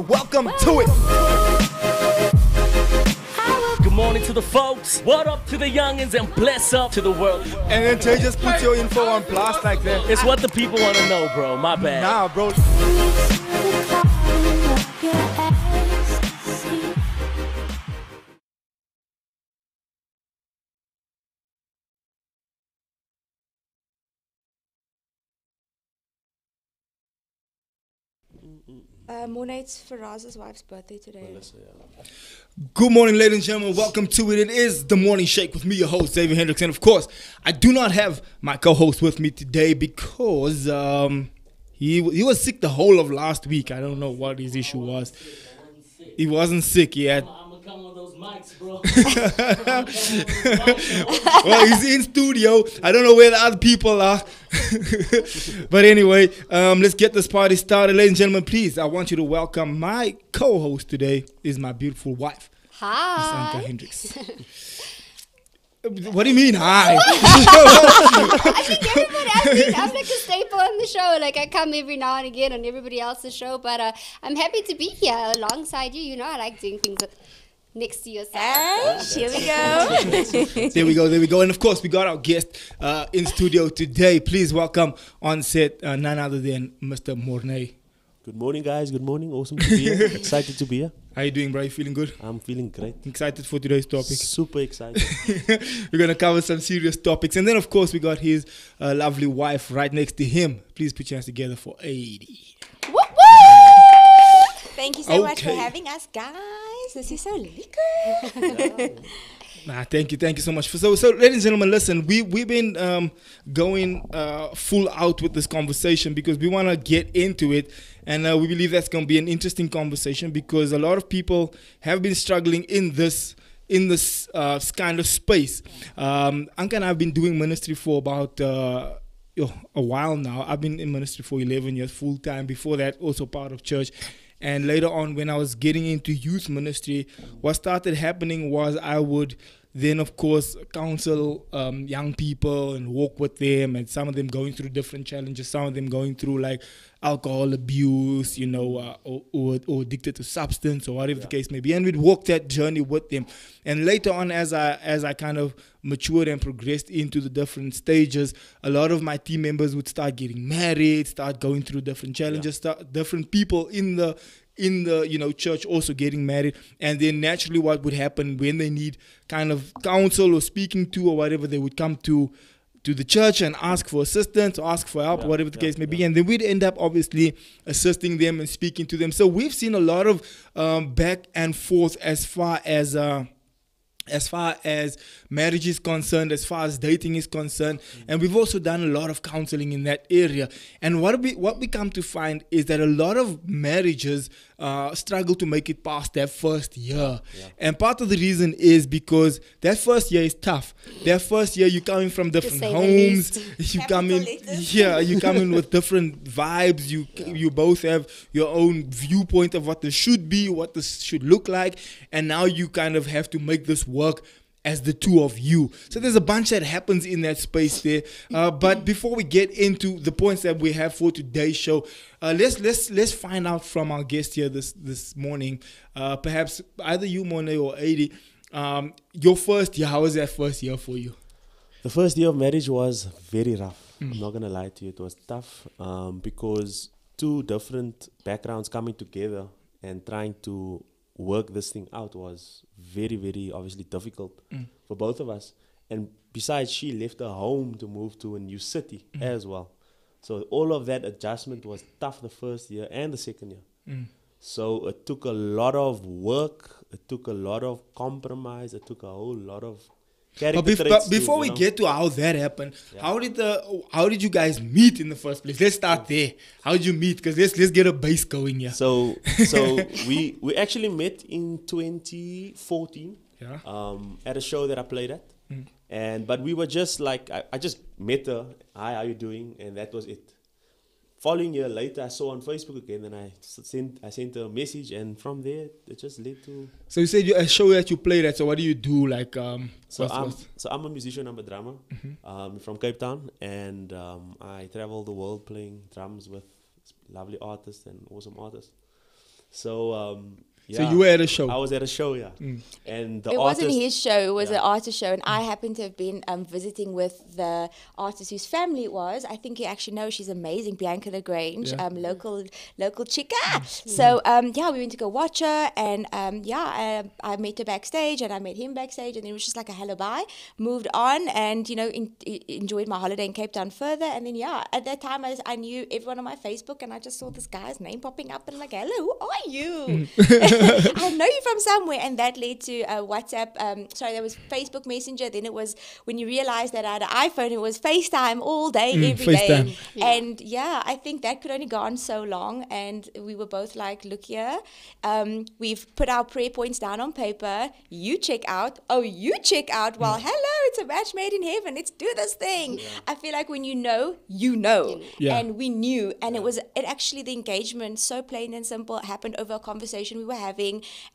welcome to it. Good morning to the folks. What up to the youngins and bless up to the world. And then Jay just put your info on blast like that. It's what the people want to know, bro. My bad. Nah, bro. Uh, Morna, it's Faraz's wife's birthday today. Good morning, ladies and gentlemen. Welcome to it. It is the morning shake with me, your host, David Hendricks. And of course, I do not have my co host with me today because um, he, he was sick the whole of last week. I don't know what his issue was. He wasn't sick yet. Mics, bro. well, he's in studio. I don't know where the other people are. but anyway, um, let's get this party started. Ladies and gentlemen, please, I want you to welcome my co-host today is my beautiful wife, Miss Anka Hi. Hendricks. what do you mean, hi? I think everybody, I think I'm like a staple on the show. Like I come every now and again on everybody else's show, but uh, I'm happy to be here alongside you. You know, I like doing things next to yourself. Ah, oh, here we go. there we go. There we go. And of course, we got our guest uh, in studio today. Please welcome on set uh, none other than Mr. Mornay. Good morning, guys. Good morning. Awesome to be here. Excited to be here. How you doing, bro? You feeling good? I'm feeling great. Excited for today's topic. Super excited. we're gonna cover some serious topics, and then of course we got his uh, lovely wife right next to him. Please put your hands together for Adi. Thank you so much for having us, guys. This is so liquor. Nah, thank you, thank you so much. So, so, ladies and gentlemen, listen, we we've been um, going uh, full out with this conversation because we want to get into it, and uh, we believe that's going to be an interesting conversation because a lot of people have been struggling in this in this uh, kind of space. Um, Anka and I have been doing ministry for about. Uh, oh, a while now. I've been in ministry for 11 years full time. Before that, also part of church. And later on, when I was getting into youth ministry, what started happening was I would then, of course, counsel um, young people and walk with them, and some of them going through different challenges, some of them going through like alcohol abuse, you know, uh, or, or, or addicted to substance or whatever the case may be. And we'd walk that journey with them. And later on, as I as I kind of matured and progressed into the different stages, a lot of my team members would start getting married, start going through different challenges, start different people in the in the you know church also getting married. And then naturally what would happen when they need kind of counsel or speaking to or whatever they would come to to the church and ask for assistance or ask for help Yeah, whatever the yeah, case may be. and then we'd end up obviously assisting them and speaking to them. So we've seen a lot of um, back and forth as far as uh, as far as marriage is concerned, as far as dating is concerned, and we've also done a lot of counseling in that area. And what we what we come to find is that a lot of marriages uh, struggle to make it past that first year, and part of the reason is because that first year is tough. That first year you're coming from different homes, you come in, yeah, you come in with different vibes. You you both have your own viewpoint of what this should be, what this should look like, and now you kind of have to make this work as the two of you. So there's a bunch that happens in that space there. Uh, but before we get into the points that we have for today's show, uh, let's let's let's find out from our guest here this this morning. Uh, perhaps either you, Mornay, or Adi. Um, your first year, how was that first year for you? the first year of marriage was very rough. I'm not gonna lie to you. It was tough um, because two different backgrounds coming together and trying to work this thing out was very, very obviously difficult mm. for both of us. And besides, she left her home to move to a new city mm. as well. So all of that adjustment was tough the first year and the second year. Mm. So it took a lot of work. It took a lot of compromise. It took a whole lot of But, bef- but before you we know. get to how that happened, Yeah. how did the how did you guys meet in the first place? Let's start there. How did you meet? Because let's let's get a base going here. So so we we actually met in 2014 Yeah. um, at a show that I played at, and but we were just like I, I just met her. Hi, how you doing? And that was it. Following year later, I saw on Facebook again, and I sent I sent her a message, and from there it just led to. So you said you, a show that you played at. So what do you do? Like um, So what's- I'm what's- so I'm a musician. I'm a drummer um, from Cape Town, and um, I travel the world playing drums with lovely artists and awesome artists. So um, So you were at a show. I was at a show, yeah. Mm. And the it artist, wasn't his show; it was Yeah. an artist show, and I happened to have been um, visiting with the artist whose family it was. I think you actually know she's amazing, Bianca Lagrange, Yeah. um, local local chica. So um, yeah, we went to go watch her, and um, yeah, I, I met her backstage, and I met him backstage, and it was just like a hello bye. Moved on, and you know, in, i- enjoyed my holiday in Cape Town further, and then yeah, at that time I, I knew everyone on my Facebook, and I just saw this guy's name popping up, and I'm like, hello, who are you? I know you from somewhere, and that led to uh, WhatsApp. Um, sorry, there was Facebook Messenger. Then it was when you realized that I had an iPhone, it was FaceTime all day, Mm, every day. FaceTime. And yeah, I think that could only go on so long. And we were both like, look here, um, we've put our prayer points down on paper. You check out. Oh, you check out. Well, hello, it's a match made in heaven. Let's do this thing. I feel like when you know, you know. Yeah. And we knew. And it was, it actually, the engagement, so plain and simple, happened over a conversation we were having.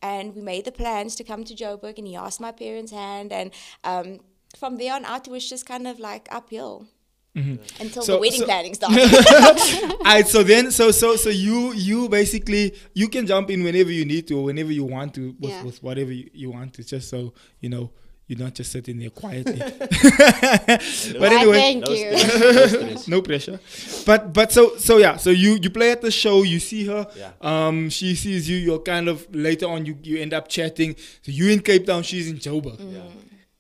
And we made the plans to come to Joburg. And he asked my parents' hand. And um, from there on out, it was just kind of like uphill. Until So- the wedding so- planning started. Alright, so then, so so so you you basically you can jump in whenever you need to or whenever you want to with, Yeah. with whatever you, you want to, just so you know you're not just sitting there quietly. but Why, anyway, thank no you. stress, no pressure. But but so so yeah, so you you play at the show, you see her, Yeah. um, she sees you. You're kind of later on, you you end up chatting. So you in Cape Town, she's in Joburg. Yeah.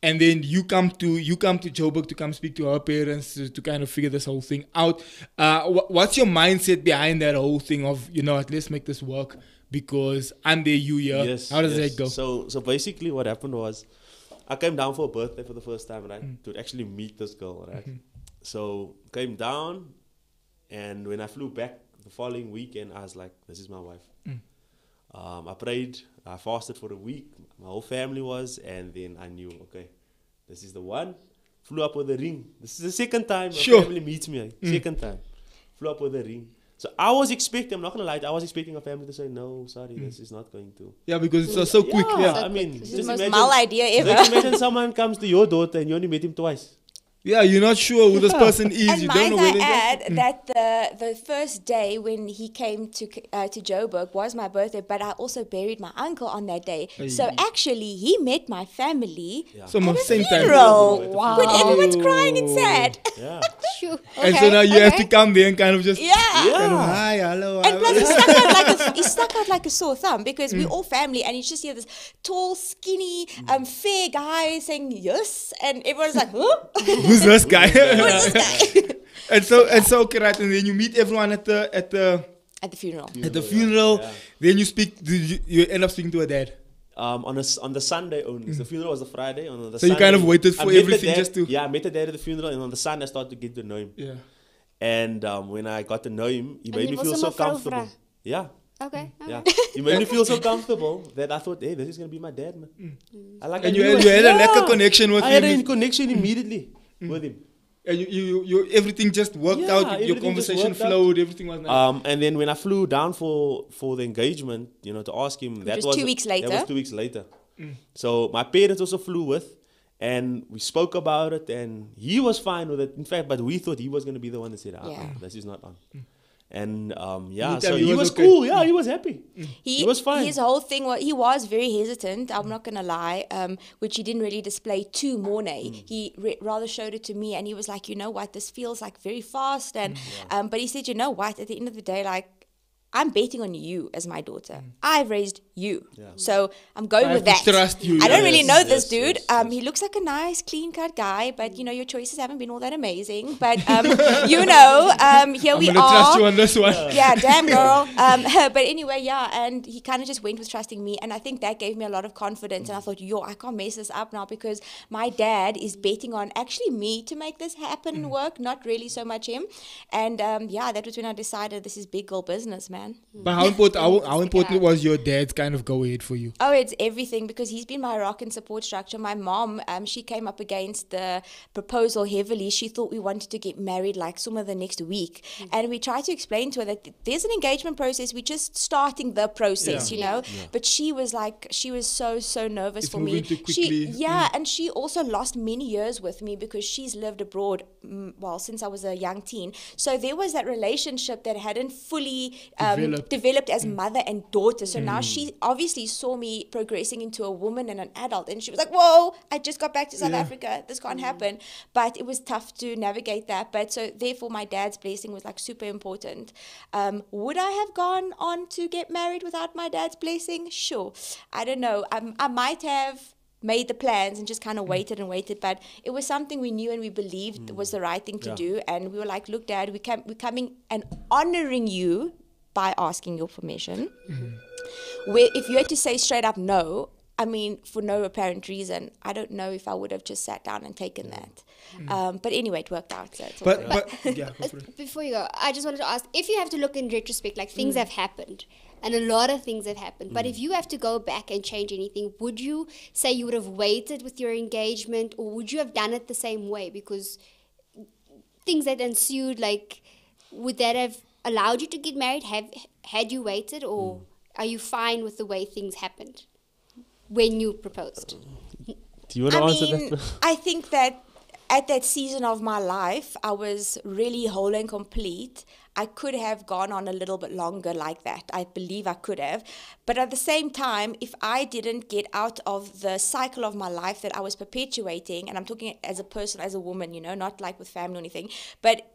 and then you come to you come to Joburg to come speak to her parents to, to kind of figure this whole thing out. Uh, wh- what's your mindset behind that whole thing of you know let's make this work because I'm there, you here. Yes. How does yes. that go? So so basically what happened was I came down for a birthday for the first time, right? Mm. To actually meet this girl, right? Mm-hmm. So came down and when I flew back the following weekend I was like, This is my wife. Mm. Um, I prayed, I fasted for a week, my whole family was, and then I knew, okay, this is the one. Flew up with a ring. This is the second time my Sure. Mm. family meets me. Second time. Flew up with a ring. So I was expecting, I'm not gonna lie, I was expecting a family to say, no, sorry, Mm. this is not going to. yeah, because it's so, so quick. Yeah. I mean, This is just the most imagine, mal idea ever. Just imagine someone comes to your daughter and you only met him twice. Yeah, you're not sure who this person is. And you don't know might where I they add that the the first day when he came to uh, to Joburg was my birthday, but I also buried my uncle on that day. So actually, he met my family Yeah. So at a same time. funeral Wow. when everyone's crying and sad. Yeah. Phew. And so now you have to come there and kind of just Yeah. kind of, hi, hello. And plus, he stuck out like a, he stuck out like a sore thumb because Mm. we're all family, and he's just here this tall, skinny, um, fair guy saying yes, and everyone's like, huh? Who's this guy? Who's this guy? and so and so okay, right, and then you meet everyone at the at the At the funeral. at the funeral. Yeah. Then you speak. You, you end up speaking to her dad. Um, on, a s on the Sunday only. 'cause The funeral was the Friday. On the Mm. So you kind of waited for everything dad- just to- Yeah, I met the dad at the funeral, and on the Sunday I started to get to know him. Yeah. And um, when I got to know him, he And made he me feel so comfortable. vrouw. Yeah, Okay. yeah. okay. he made me feel so comfortable that I thought, hey, this is gonna be my dad, man. I like. Mm. And you had- it. you had a Yeah. lekker connection with I had a connection immediately with him. And you, you, you, everything just worked Yeah, out. Your conversation worked out. flowed. Everything was nice. Um, and then when I flew down for for the engagement, you know, to ask him, that was two weeks later. That was two weeks later. Mm. So my parents also flew with, and we spoke about it, and he was fine with it. In fact, but we thought he was going to be the one that said, "Ah, Yeah. this is not on." And um, yeah, so he he was was, okay. cool. Yeah, he was happy. He, He was fine. His whole thing was he was very hesitant. I'm not gonna lie, um, which he didn't really display to Mornay. Mm. He re- rather showed it to me, and he was like, you know what, this feels like very fast. And Mm. um, but he said, you know what, at the end of the day, like. I'm betting on you as my daughter. Mm. I've raised you, Yeah. so I'm going I with that. trust you, I don't yes. really know this dude. yes, um, yes. he looks like a nice, clean-cut guy, but you know your choices haven't been all that amazing. But um, you know, um, here I'm we gonna are trust you on this one. yeah, damn girl. Um, but anyway, yeah, and he kind of just went with trusting me, and I think that gave me a lot of confidence. And I thought, yo, I can't mess this up now because my dad is betting on actually me to make this happen and work, not really so much him. And um, yeah, that was when I decided this is big girl business, man. But how important? How, how important was your dad's kind of go ahead for you? Oh, it's everything because he's been my rock and support structure. My mom, um, she came up against the proposal heavily. She thought we wanted to get married like some of the next week, and we tried to explain to her that th- there's an engagement process. We're just starting the process, Yeah. you know. But she was like, she was so so nervous It's for me. moving She, quickly. Mm. yeah, and she also lost many years with me because she's lived abroad. mm, Well, since I was a young teen, so there was that relationship that hadn't fully um, Developed. developed as mother and daughter. So now she obviously saw me progressing into a woman and an adult, and she was like, "Whoa! I just got back to South Yeah. Africa. This can't happen." But it was tough to navigate that. But so therefore, my dad's blessing was like super important. Um, would I have gone on to get married without my dad's blessing? Sure. I don't know. Um, I might have made the plans and just kind of waited and waited but it was something we knew and we believed was the right thing to Yeah. do and we were like look dad we come, we're coming and honoring you by asking your permission where if you had to say straight up no i mean for no apparent reason i don't know if i would have just sat down and taken that um, but anyway it worked out so it's But good. but yeah, go for it. Before you go, I just wanted to ask if you have to look in retrospect, like Mm. things have happened, and a lot of things have happened. But if you have to go back and change anything, would you say you would have waited with your engagement, or would you have done it the same way? Because things that ensued, like, would that have allowed you to get married? Have had you waited, or mm. are you fine with the way things happened when you proposed? Uh, do you want to I answer mean, that? I think that at that season of my life, I was really whole and complete. I could have gone on a little bit longer like that. I believe I could have. But at the same time, if I didn't get out of the cycle of my life that I was perpetuating, and I'm talking as a person, as a woman, you know, not like with family or anything, but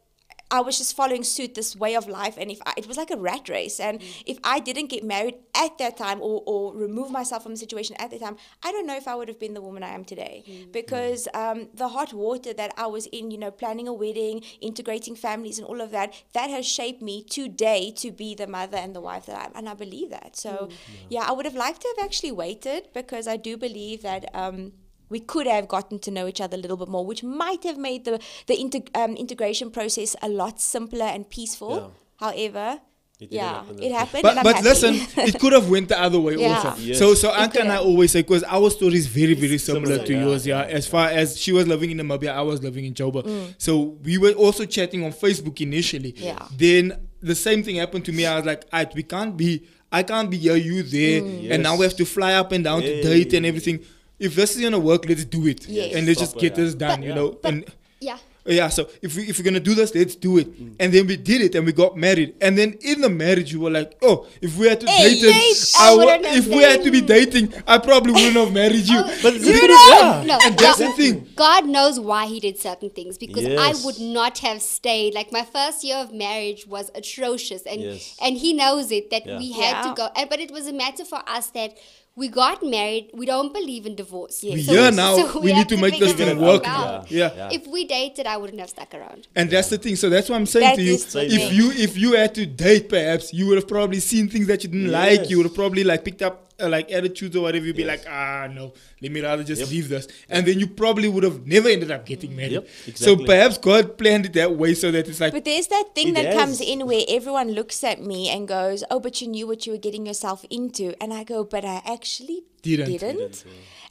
I was just following suit this way of life, and if I, it was like a rat race, and if I didn't get married at that time or, or remove myself from the situation at that time, I don't know if I would have been the woman I am today. Because um, the hot water that I was in, you know, planning a wedding, integrating families, and all of that, that has shaped me today to be the mother and the wife that I am, and I believe that. So, yeah, I would have liked to have actually waited because I do believe that. Um, we could have gotten to know each other a little bit more, which might have made the the integ- um, integration process a lot simpler and peaceful. However, It yeah, happen it happened. But and I'm but happy. listen, it could have went the other way Yeah. also. Yes. So so Anka and I could always say because our story is very very similar, Similar, to yeah, yours. Yeah, yeah, as far as she was living in Namibia, I was living in Joburg. Mm. So we were also chatting on Facebook initially. Yeah. Then the same thing happened to me. I was like, "Alright, we can't be. I can't be here, you there, Mm. and now we have to fly up and down to Yeah. date and everything." If this is gonna work, let's do it, Yes. and let's just get yeah. this done. But- you know, but- and Yeah. yeah, so if we if we're gonna do this, let's do it. And then we did it, and we got married. And then in the marriage, you were like, oh, if we had to Hey, date, yes, I I wa- if we had to be dating, I probably wouldn't have married you. But You the thing know? yeah. No, And that's God, the thing. God knows why he did certain things because I would not have stayed. Like my first year of marriage was atrocious, and Yes. and he knows it that Yeah. we had Yeah. to go. And, but it was a matter for us that we got married. We don't believe in divorce. Yes. We So- here now. so we, have need to make this figure thing work. out. Yeah. Yeah. If we dated, I wouldn't have stuck around. And that's the thing. So that's what I'm saying That to you. If you if you had to date, perhaps you would have probably seen things that you didn't like. You would have probably like picked up uh, like attitudes or whatever. You'd be Yes. like, ah, no, let me rather just Yep. leave this. And then you probably would have never ended up getting married. Yep, So perhaps God planned it that way so that it's like But there's that thing It that comes in where everyone looks at me and goes, "Oh, but you knew what you were getting yourself into," and I go, "But I actually Didn't. didn't."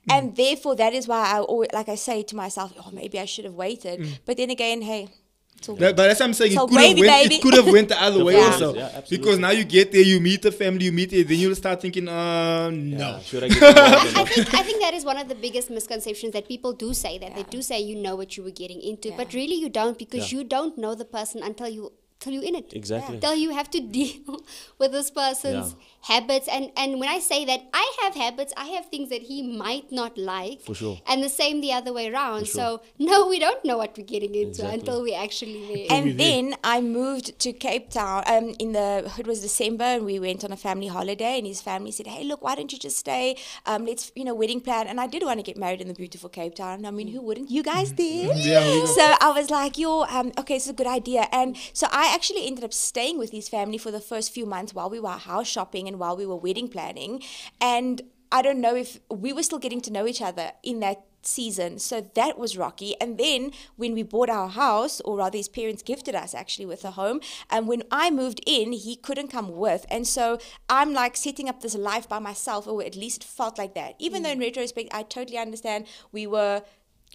And therefore, that is why I always, like I say to myself, "Oh, maybe I should have waited." Mm. But then again, hey, it's all That, but that's what I'm saying. So it could have gravy, went. baby. It could have went the other way Yeah. also. Yeah, because now you get there, you meet the family, you meet it, then you'll start thinking, uh, no. Yeah, Should I get I think I think that is one of the biggest misconceptions that people do say that they do say you know what you were getting into, but really you don't because Yeah. you don't know the person until you till you're in it. Exactly. Till you have to deal with this person's Yeah. Habits and and when I say that I have habits, I have things that he might not like. For sure. And the same the other way around. For sure. So no, we don't know what we're getting into Exactly. until we actually there. And then I moved to Cape Town. Um, in the it was December, and we went on a family holiday. And his family said, "Hey, look, why don't you just stay? Um, let's you know wedding plan." And I did want to get married in the beautiful Cape Town. I mean, who wouldn't? You guys did. Yeah, we So I was like, "Yo, um, okay, it's a good idea." And so I actually ended up staying with his family for the first few months while we were house shopping and while we were wedding planning. And I don't know if we were still getting to know each other in that season. So that was rocky. And then when we bought our house, or rather his parents gifted us actually with a home, and when I moved in, he couldn't come with. And so I'm like setting up this life by myself, or at least it felt like that. Even though mm. in retrospect, I totally understand we were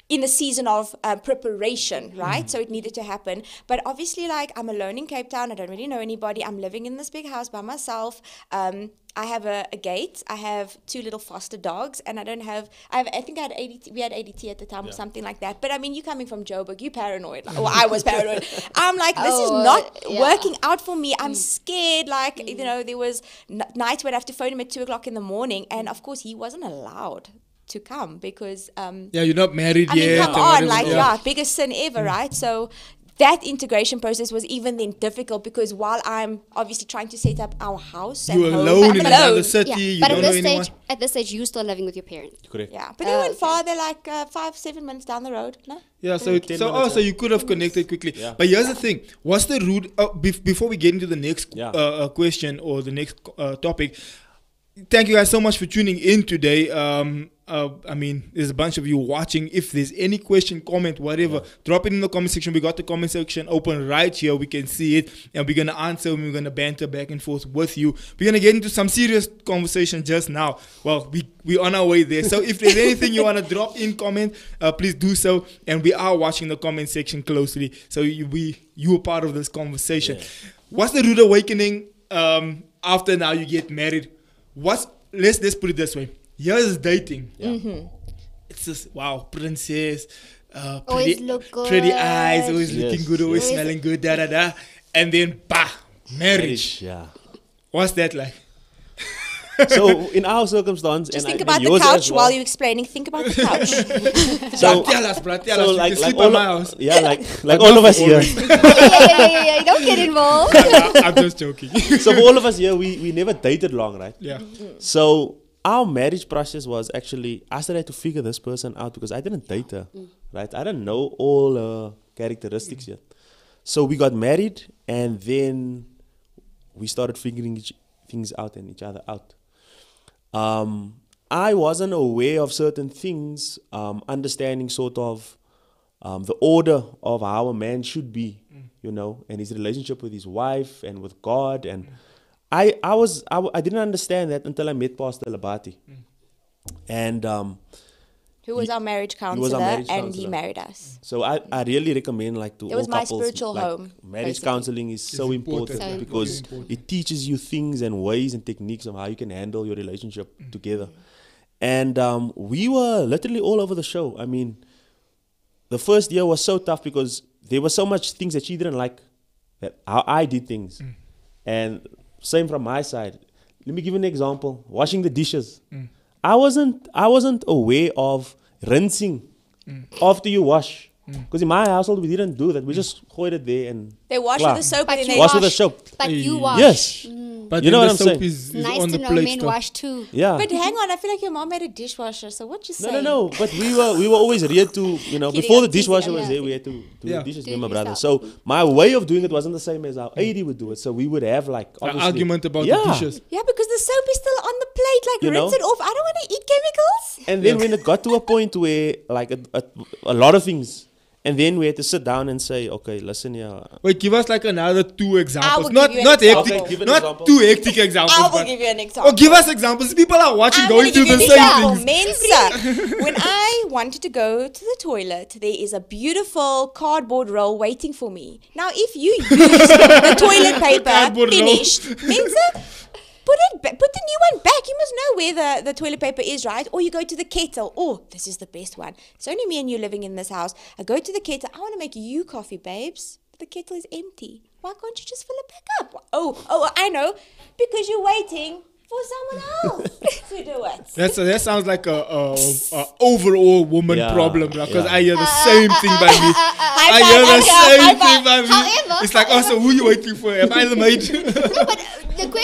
in a season of uh, preparation, right? So it needed to happen. But obviously, like I'm alone in Cape Town. I don't really know anybody. I'm living in this big house by myself. Um, I have a, a gate. I have two little foster dogs, and I don't have. I have. I think I had ADT. We had ADT at the time or something like that. But I mean, you coming from Joburg, you paranoid. Like, well, I was paranoid. I'm like, this is Oh, not yeah. working out for me. I'm scared. Like you know, there was n- nights where I have to phone him at two o'clock in the morning, and of course, he wasn't allowed to come because um, Yeah, you're not married I mean, yet. come on, like, yeah. biggest sin ever, Mm. right? So that integration process was even then difficult because while I'm obviously trying to set up our house You're home, alone I'm in alone. another city. Yeah, You but don't at know this anyone. stage, at this stage, you still living with your parents. Correct. Yeah, but Oh, he went okay. far. They're like uh, five, seven minutes down the road. No, Yeah, so Ten so oh, so you could have connected quickly. Yeah. But here's the thing: what's the root? Uh, bef- before we get into the next Yeah. uh, uh, question or the next uh, topic, thank you guys so much for tuning in today. Um, uh, I mean, there's a bunch of you watching. If there's any question, comment, whatever, drop it in the comment section. We got the comment section open right here. We can see it, and we're gonna answer. and We're gonna banter back and forth with you. We're gonna get into some serious conversation just now. Well, we we're on our way there. So if there's anything you wanna drop in comment, uh, please do so. And we are watching the comment section closely. So you, we you are part of this conversation. What's the rude awakening um, after now you get married? What's let's let's put it this way. Here's dating. It's just wow, princess. Uh, Always pretty, look pretty eyes, always Yes, looking good, always yes. smelling good, da da da, and then bah, marriage. Yeah. What's that like? so in our circumstance, just and think I- about and the couch as while you're explaining. Think about the couch. So, tell us, bro. Tell us. so you like like sleep all my of, house. yeah like like all of us here. yeah, yeah, yeah, yeah, Don't get involved. I- I'm just joking. so for all of us here, we we never dated long, right? yeah. So our marriage process was actually I started to figure this person out because I didn't date her, right? I didn't know all her characteristics yet. So we got married, and then we started figuring each, things out and each other out. Um, I wasn't aware of certain things, um, understanding sort of um, the order of how a man should be, you know, and his relationship with his wife and with God. And I, I was, I, I, didn't understand that until I met Pastor Labati. And um, Who was our marriage was counselor, our marriage and he married us. so I, I really recommend like to It all was my couples, spiritual like, home, Marriage basically. counseling is so important. important, So because important. it teaches you things and ways and techniques of how you can handle your relationship mm. together. And um, we were literally all over the show. I mean, the first year was so tough because there were so much things that she didn't like that how I did things. Mm. And same from my side. Let me give you an example. Washing the dishes. Mm. I wasn't I wasn't aware of rinsing mm. after you wash. Mm. Because in my household we didn't do that. We mm. just hoed it there and They wash Wow. with the soap But and then they wash with the soap. But you Hey. wash. Yes. Mm. But You know the what I'm soap saying? Is, is Nice on to the know plate men though. wash too. Yeah. But hang on, I feel like your mom had a dishwasher. So what you say? No, saying? no, no. But we were we were always reared to you know before the dishwasher was there, we had to do Yeah. the dishes Do with my brother. So my way of doing it wasn't the same as how Adi would do it. So we would have like An argument about yeah. the dishes. Yeah, because the soap is still on the plate. Like You rinse know? it off. I don't want to eat chemicals. And then when it got to a point where like a, a, a lot of things, and then we had to sit down and say, okay, listen here. Wait, give us like another two examples. Not give you an not example. hectic, Okay, not example. two hectic examples. I will give you an example. Oh, give us examples. People are watching, I'm going through the same example. things. Mensa. when I wanted to go to the toilet, there is a beautiful cardboard roll waiting for me. Now, if you use the toilet paper Cardboard finished, Mensa, put it, ba- put the new one back. You must know where the, the toilet paper is, right? Or you go to the kettle. Oh, this is the best one. It's only me and you living in this house. I go to the kettle. I want to make you coffee, babes. But the kettle is empty. Why can't you just fill it back up? Oh, oh, I know. Because you're waiting for someone else to do it. That's that sounds like a, a, a overall woman Yeah, problem because yeah. I hear the same thing by me. I hear the same thing by me. However- it's like, oh, so who you waiting for? Am I the maid? No, but the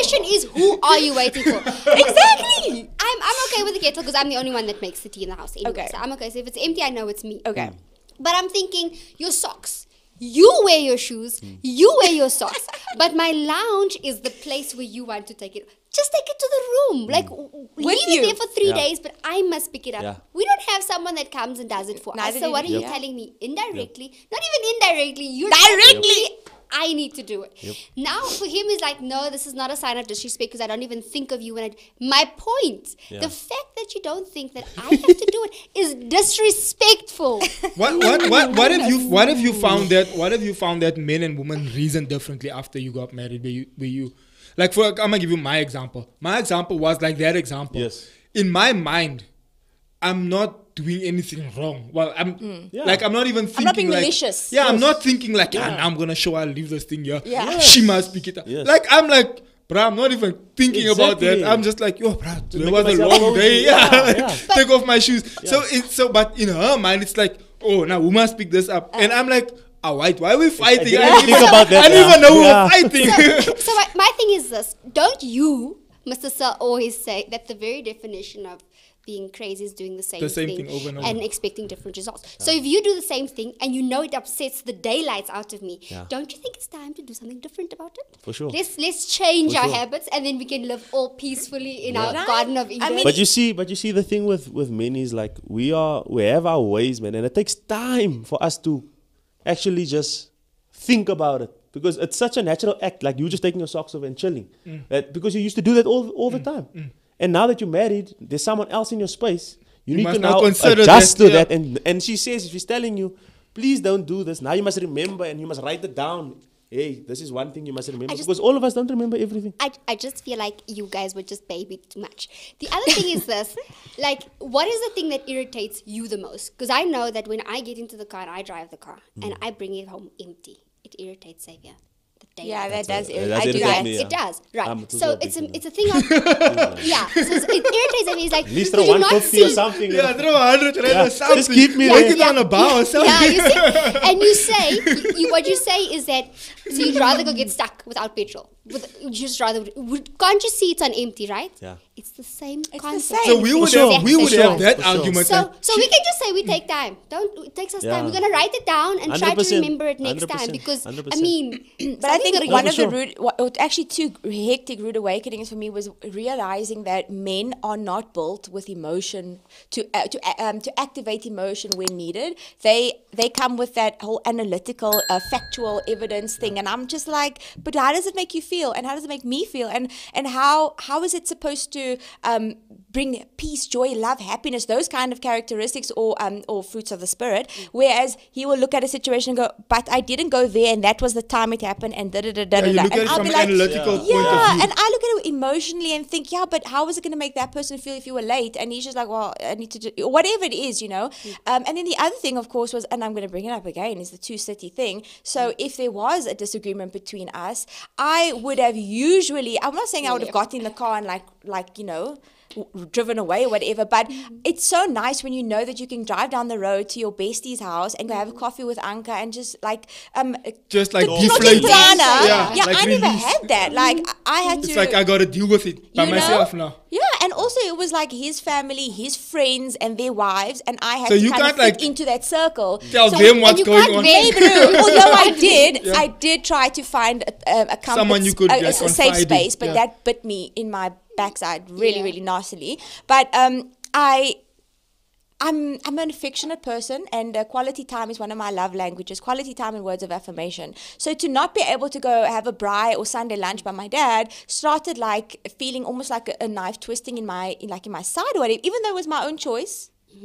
question is, who are you waiting for? Exactly. I'm, I'm okay with the kettle because I'm the only one that makes the tea in the house. Anyway, Okay. So I'm okay. So if it's empty, I know it's me. Okay. Mm. But I'm thinking your socks. You wear your shoes. Mm. You wear your socks. but my lounge is the place where you want to take it. Just take it to the room. Mm. Like w- w- leave you. it there for three Yeah. days, but I must pick it up. Yeah. We don't have someone that comes and does it for Neither us. So what are you Yep. telling me? Indirectly, not even indirectly. You're Directly. Telling me I need to do it. Now for him is like, no, this is not a sign of disrespect because I don't even think of you when I. My point, Yeah. the fact that that you don't think that I have to do it is disrespectful. What what what what have you what have you found that what have you found that men and women reason differently after you got married? Were you were you like for I'm gonna give you my example. My example was like that example. Yes. In my mind, I'm not doing anything wrong. Well, I'm hmm. Yeah. like I'm not even thinking I'm not being like, malicious. Yeah, I'm not thinking like ah, yeah. Yeah. now I'm gonna show I'll leave this thing here. Yeah. Yes. She must pick it up. Yes. Like I'm like Bro, I'm not even thinking about that. I'm just like, yo, bro, today make was a long day. Yeah, Yeah, yeah. take off my shoes. So it's so, but in her mind, it's like, oh, now we must pick this up, uh. and I'm like, ah, oh, white, why are we fighting? didn't didn't think about that, I didn't yeah. even know we Yeah. were fighting. so my, my thing is this: Don't you, Mr. Sir, always say that the very definition of being crazy is doing the same, The same thing, thing over and over. expecting different results. So if you do the same thing and you know it upsets the daylights out of me, Yeah. don't you think it's time to do something different about it? For sure. Let's let's change For our sure. habits and then we can live all peacefully in our Right. garden of I Eden. mean- But you see, but you see, the thing with with men is like we are we have our ways, man, and it takes time for us to actually just think about it because it's such a natural act. Like you just taking your socks off and chilling, mm. that because you used to do that all all the mm. time, mm. And now that you're married, there's someone else in your space. You, You need to now now consider adjust that, to yeah. that, and and she says she's telling you, please don't do this. Now you must remember and you must write it down. Hey, this is one thing you must remember just- because all of us don't remember everything. I, I just feel like you guys were just babied too much. The other thing is this like, what is the thing that irritates you the most? Because I know that when I get into the car and I drive the car mm. and I bring it home empty, it irritates Xavier. The day Yeah, that does. it. irri- That I do irritates that. me, It does, right? I'm so it's a it's a thing of yeah. So it irritates me. It's like At least throw you one not fifty or something. yeah, throw a hundred Yeah, or something. just keep me Make there. it on a bar or something. Yeah, you see, and you say you, you, what you say is that so you'd rather go get stuck without petrol. With, you just rather would, can't you see it's on empty, right? Yeah. It's the same the concept. same. So we would sure, have we would sure, have that sure. argument. So, so we can just say we take time. Don't it takes us time. We're gonna write it down and try to remember it next time 100%, because I 100%. mean, But I think one for of the rude, what, what actually two hectic rude awakenings for me was realizing that men are not built with emotion to uh, to uh, um, to activate emotion when needed. They they come with that whole analytical, uh, factual evidence thing, and I'm just like, but how does it make you feel, and how does it make me feel, and and how how is it supposed to um, bring peace, joy, love, happiness, those kind of characteristics, or um, or fruits of the spirit? Whereas he will look at a situation and go, but I didn't go there, and that was the time it happened, and da da da da yeah, da. And I'll be like, analytical Yeah. point of view. and I look at it emotionally and think, yeah, but how is it going to make that person feel if you were late? And he's just like, well, I need to do whatever it is, you know. Um, and then the other thing, of course, was, and I'm going to bring it up again, is the two city thing. So if there was a disagreement between us, I would have usually. I'm not saying I would have got in the car and like, like you know. W- Driven away or whatever, but mm-hmm. it's so nice when you know that you can drive down the road to your bestie's house and go have a mm-hmm. coffee with Anka and just like um Just like not in deflate. Ghana. Yeah, Yeah, like I never had that. Like I I had It's to. like I gotta deal with it by you know? myself now. Yeah, and also it was like his family, his friends, and their wives, and I had So to you kind can't, of fit like, into that circle. Tell So- them what's going can't on. vent. Maybe, although I did, Yeah. I did try to find a, a, a comfort, Someone you could, a, a safe space, but Yeah. that bit me in my backside really, Yeah. really nastily. But um, I. I'm I'm an affectionate person, and uh, quality time is one of my love languages. Quality time and words of affirmation. So to not be able to go have a braai or Sunday lunch by my dad started like feeling almost like a, a knife twisting in my in, like in my side or whatever. Even though it was my own choice.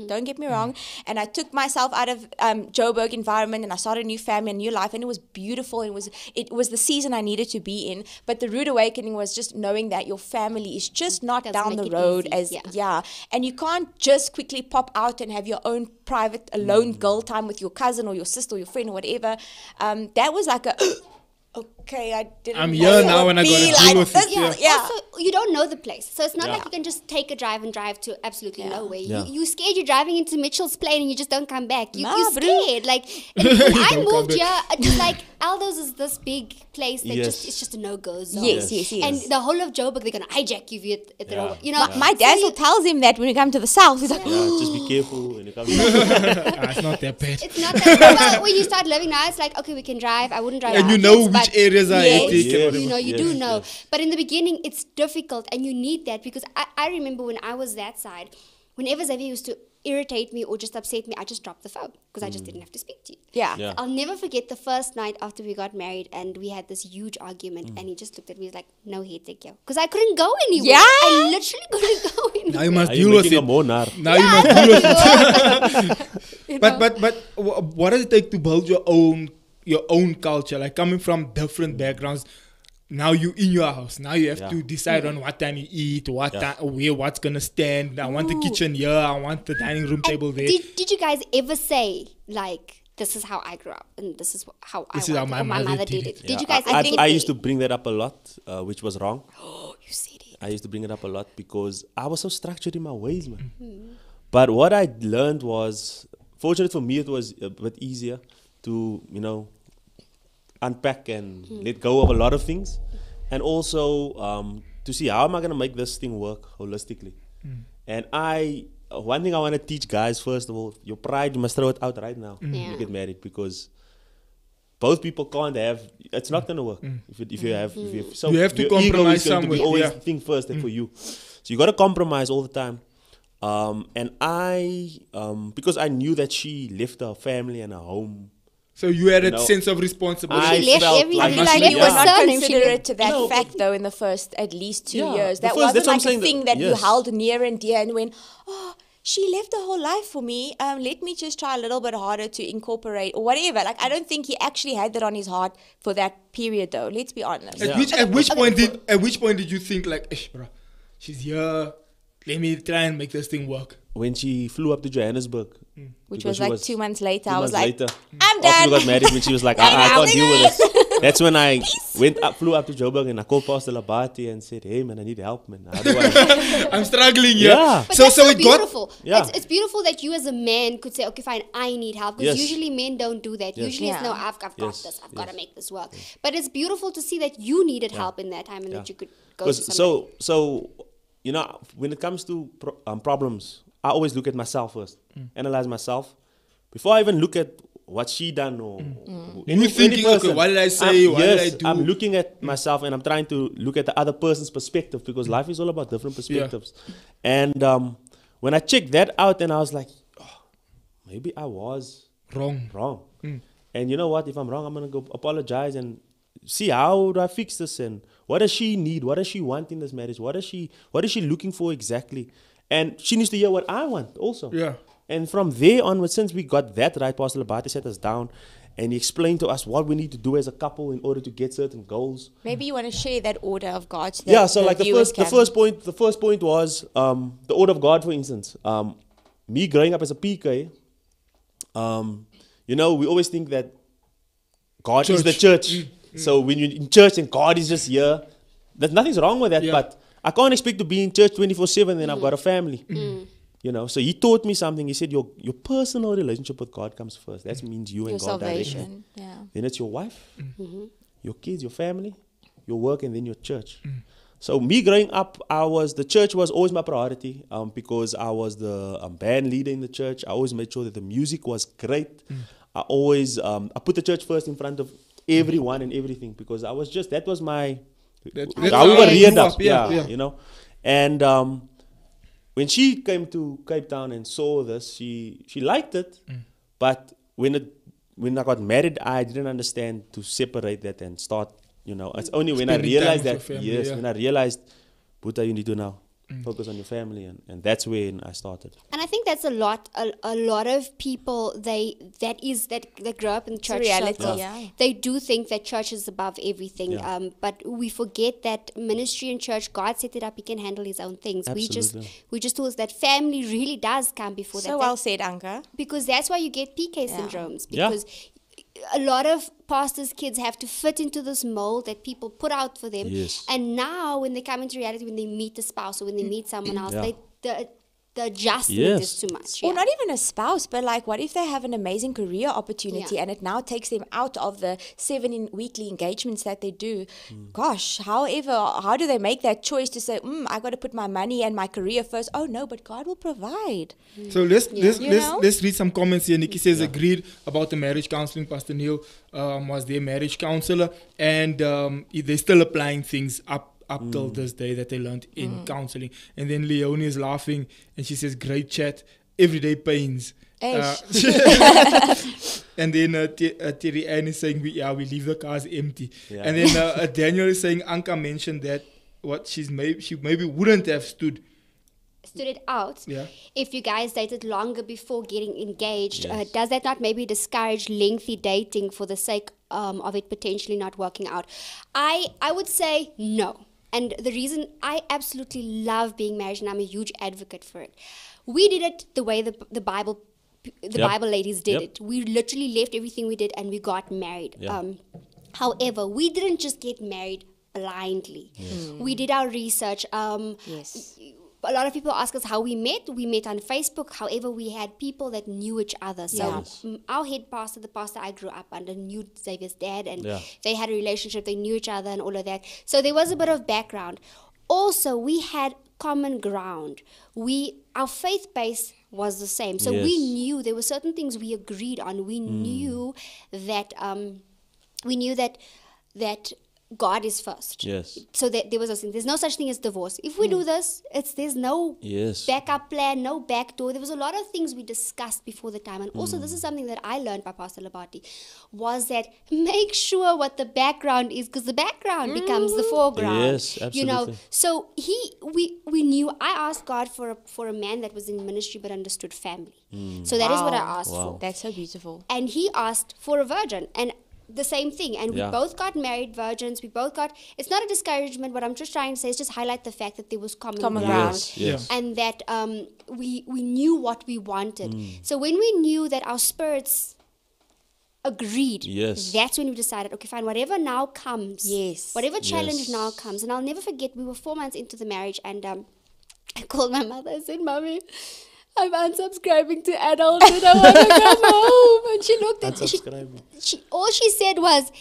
Don't get me wrong. And I took myself out of um, Joburg environment and I started a new family, a new life, and it was beautiful. It was it was the season I needed to be in. But the rude awakening was just knowing that your family is just not Doesn't down the road easy, as yeah. yeah, and you can't just quickly pop out and have your own private alone girl time with your cousin or your sister or your friend or whatever. Um, that was like a okay, I didn't. I'm know here it now and I be gotta deal like with it, this. yeah. yeah. Also, you don't know the place, so it's not like you can just take a drive and drive to absolutely nowhere. Yeah. You, you scared you're driving into Mitchell's Plain and you just don't come back. You, Nah, you're bro. scared. Like and when I moved here, just like Aldo's is this big place that Yes. just it's just a no go zone. Yes, yes, yes. And the whole of Joburg, they're gonna hijack you if you at the Yeah. you know. Yeah. My dad you- still tells him that when we come to the south. He's like, Yeah, just be careful when you come. It's not that bad. It's not that well, when you start living now, it's like okay, we can drive. I wouldn't drive. And you know which but- areas are yes, hectic and You know, you Yes, do know. yes. But in the beginning, it's difficult, and you need that because I, I remember when I was that side, whenever Xavier used to irritate me or just upset me, I just dropped the phone because I just mm. didn't have to speak to you. Yeah. Yeah. I'll never forget the first night after we got married and we had this huge argument mm. and he just looked at me like, no hate take you. Because I couldn't go anywhere. Yeah. I literally couldn't go anywhere. Now you must Are you deal with making a it. monar? Now you must deal with it. But but but what does it take to build your own your own culture? Like coming from different backgrounds. Now you in your house. Now you have Yeah. to decide on what time you eat, what Yeah. time, where, what's gonna stand. I want the kitchen here. I want the dining room And table there. Did, did you guys ever say, like, this is how I grew up and this is wh- how This I is how my it, my mother mother did did it. it? Did you guys I, I, get I there? used to bring that up a lot, uh, which was wrong. Oh, you said it. I used to bring it up a lot because I was so structured in my ways, man. Mm-hmm. But what I learned was, fortunate for me, it was a bit easier to, you know, unpack and Hmm. let go of a lot of things, and also um, to see how am I gonna make this thing work holistically. And I, uh, one thing I want to teach guys first of all, your pride you must throw it out right now. when Yeah. You get married because. Both people can't have. It's not gonna work if it, if you have. If you have, so You have to your compromise going to always yeah. think first and for you. So you got to compromise all the time. Um, and I, um, because I knew that she left her family and her home. So you had a No. sense of responsibility. I She left felt everything. Like like leave you Yeah. were not she considerate left- to that No. fact though in the first at least two Yeah, years. That first- wasn't that's what I'm like a saying that- thing that you held near and dear and went, oh, she left her whole life for me. Um, let me just try a little bit harder to incorporate or whatever. Like I don't think he actually had that on his heart for that period though. Let's be honest. At Yeah. which at which Okay, point for- did at which point did you think like, Ish, bro, she's here. Let me try and make this thing work. When she flew up to Johannesburg, mm. Which was she like two months later. two I was months like, later, I'm after done. we got married, when she was like, I, ah, I can't deal with this. That's when I went up, flew up to Joburg and I called Pastor Labati and said, Hey man, I need help, man. How do I? I'm struggling here. Yeah. But So that's so so it got beautiful. Yeah. It's, it's beautiful that you as a man could say, okay, fine, I need help. Because Yes. usually men don't do that. Yes. Usually it's no, I've, I've got Yes, this. I've got to make this work. But it's beautiful to see that you needed help in that time and that you could go to 'Cause so so you know when it comes to pro- um, problems i always look at myself first Mm. analyze myself before i even look at what she done or Mm. You thinking, okay, what did I say? I'm, What did I yes, do? i'm looking at myself and i'm trying to look at the other person's perspective because life is all about different perspectives and um, when i checked that out and i was like oh, maybe i was wrong. wrong. Mm. And you know what? If I'm wrong, I'm gonna go apologize and see how do I fix this and what does she need? What does she want in this marriage? What is she what is she looking for exactly? And she needs to hear what I want also. Yeah. And from there onward, since we got that right, Pastor Labate set us down and he explained to us what we need to do as a couple in order to get certain goals. Maybe you want to share that order of God. That yeah, so like the viewers first the first point the first point was um, the order of God, for instance. Um, me growing up as a PK, um, you know, we always think that God is the Church. Church. So when you're in church and God is just here, there's nothing's wrong with that. Yeah. But I can't expect to be in church 24 7 and I've got a family. You know, so he taught me something. He said, Your your personal relationship with God comes first. That means you your and God directly. salvation. Yeah. Then it's your wife, Mm-hmm. your kids, your family, your work, and then your church. So me growing up, I was the church was always my priority um, because I was the um, band leader in the church. I always made sure that the music was great. I always um, I put the church first in front of everyone and everything because I was just that was my That- how we were reared up, up, yeah, yeah, you know. And um, when she came to Cape Town and saw this, she she liked it, Mm. but when it when I got married, I didn't understand to separate that and start. You know, it's only when I Spending time realized that. family, yes, yeah. When I realized, Buddha, you need to now focus on your family, and, and that's when I started. And I think that's a lot. A, a lot of people they that is that that grow up in church reality, circles. yeah. They do think that church is above everything. Yeah. Um, but we forget that ministry and church, God set it up. He can handle His own things. Absolutely. We just we just told us that family really does come before that. So That- well said, Anka. because that's why you get PK Yeah. syndromes Yeah. because a lot of pastors' kids have to fit into this mold that people put out for them. Yes. And now, when they come into reality, when they meet a spouse or when they meet someone else, Yeah. they, the the adjustment Yes. is too much. Or not even a spouse, but like, what if they have an amazing career opportunity Yeah. and it now takes them out of the seven in weekly engagements that they do? Hmm. Gosh, however, how do they make that choice to say, mm, I got to put my money and my career first? Oh no, but God will provide. So let's let's You let's, know? let's read some comments here. Nikki says agreed about the marriage counseling. Pastor Neil um, was their marriage counselor, and um, they're still applying things up up till Mm. this day that they learned in counseling. And then Leonie is laughing, and she says, "Great chat." everyday pains. Uh, and then uh, T- uh, Terry Ann is saying, we, yeah, we leave the cars empty. Yeah. And then uh, uh, Daniel is saying, Anka mentioned that what she's maybe she maybe wouldn't have stood. Stood it out. Yeah. If you guys dated longer before getting engaged, uh, does that not maybe discourage lengthy dating for the sake um, of it potentially not working out? I I would say no. And the reason I absolutely love being married and I'm a huge advocate for it. We did it the way the, the Bible the Yep. Bible ladies did Yep. it. We literally left everything we did and we got married. Yeah. Um, however, we didn't just get married blindly. We did our research. Um, Yes. A lot of people ask us how we met. We met on Facebook. However, we had people that knew each other. So Yes. mm, our head pastor, the pastor I grew up under, knew Xavier's dad, and Yeah. they had a relationship. They knew each other and all of that. So there was a bit of background. Also, we had common ground. We our faith base was the same. So we knew there were certain things we agreed on. We knew that um, we knew that that God is first. Yes. so that there was a thing. there's no such thing as divorce. If we do hmm. this it's there's no Yes. backup plan no back door there was a lot of things we discussed before the time. And hmm. also this is something that i learned by pastor labati was that make sure what the background is because the background becomes the mm-hmm. foreground Yes, absolutely. you know. So he we we knew i asked god for a, for a man that was in ministry but understood family. Hmm. So that is what i asked Wow. for That's so beautiful. and he asked for a virgin. And the same thing and we both got married virgins we both got it's not a discouragement what i'm just trying to say is just highlight the fact that there was common, Common ground Yes. Yes. and that um, we we knew what we wanted Mm. so when we knew that our spirits agreed Yes. that's when we decided okay fine whatever now comes Yes. whatever challenge Yes. now comes and i'll never forget we were four months into the marriage and um, i called my mother i said mommy I'm unsubscribing to adults and I want to come home. And she looked at me. She, she, all she said was,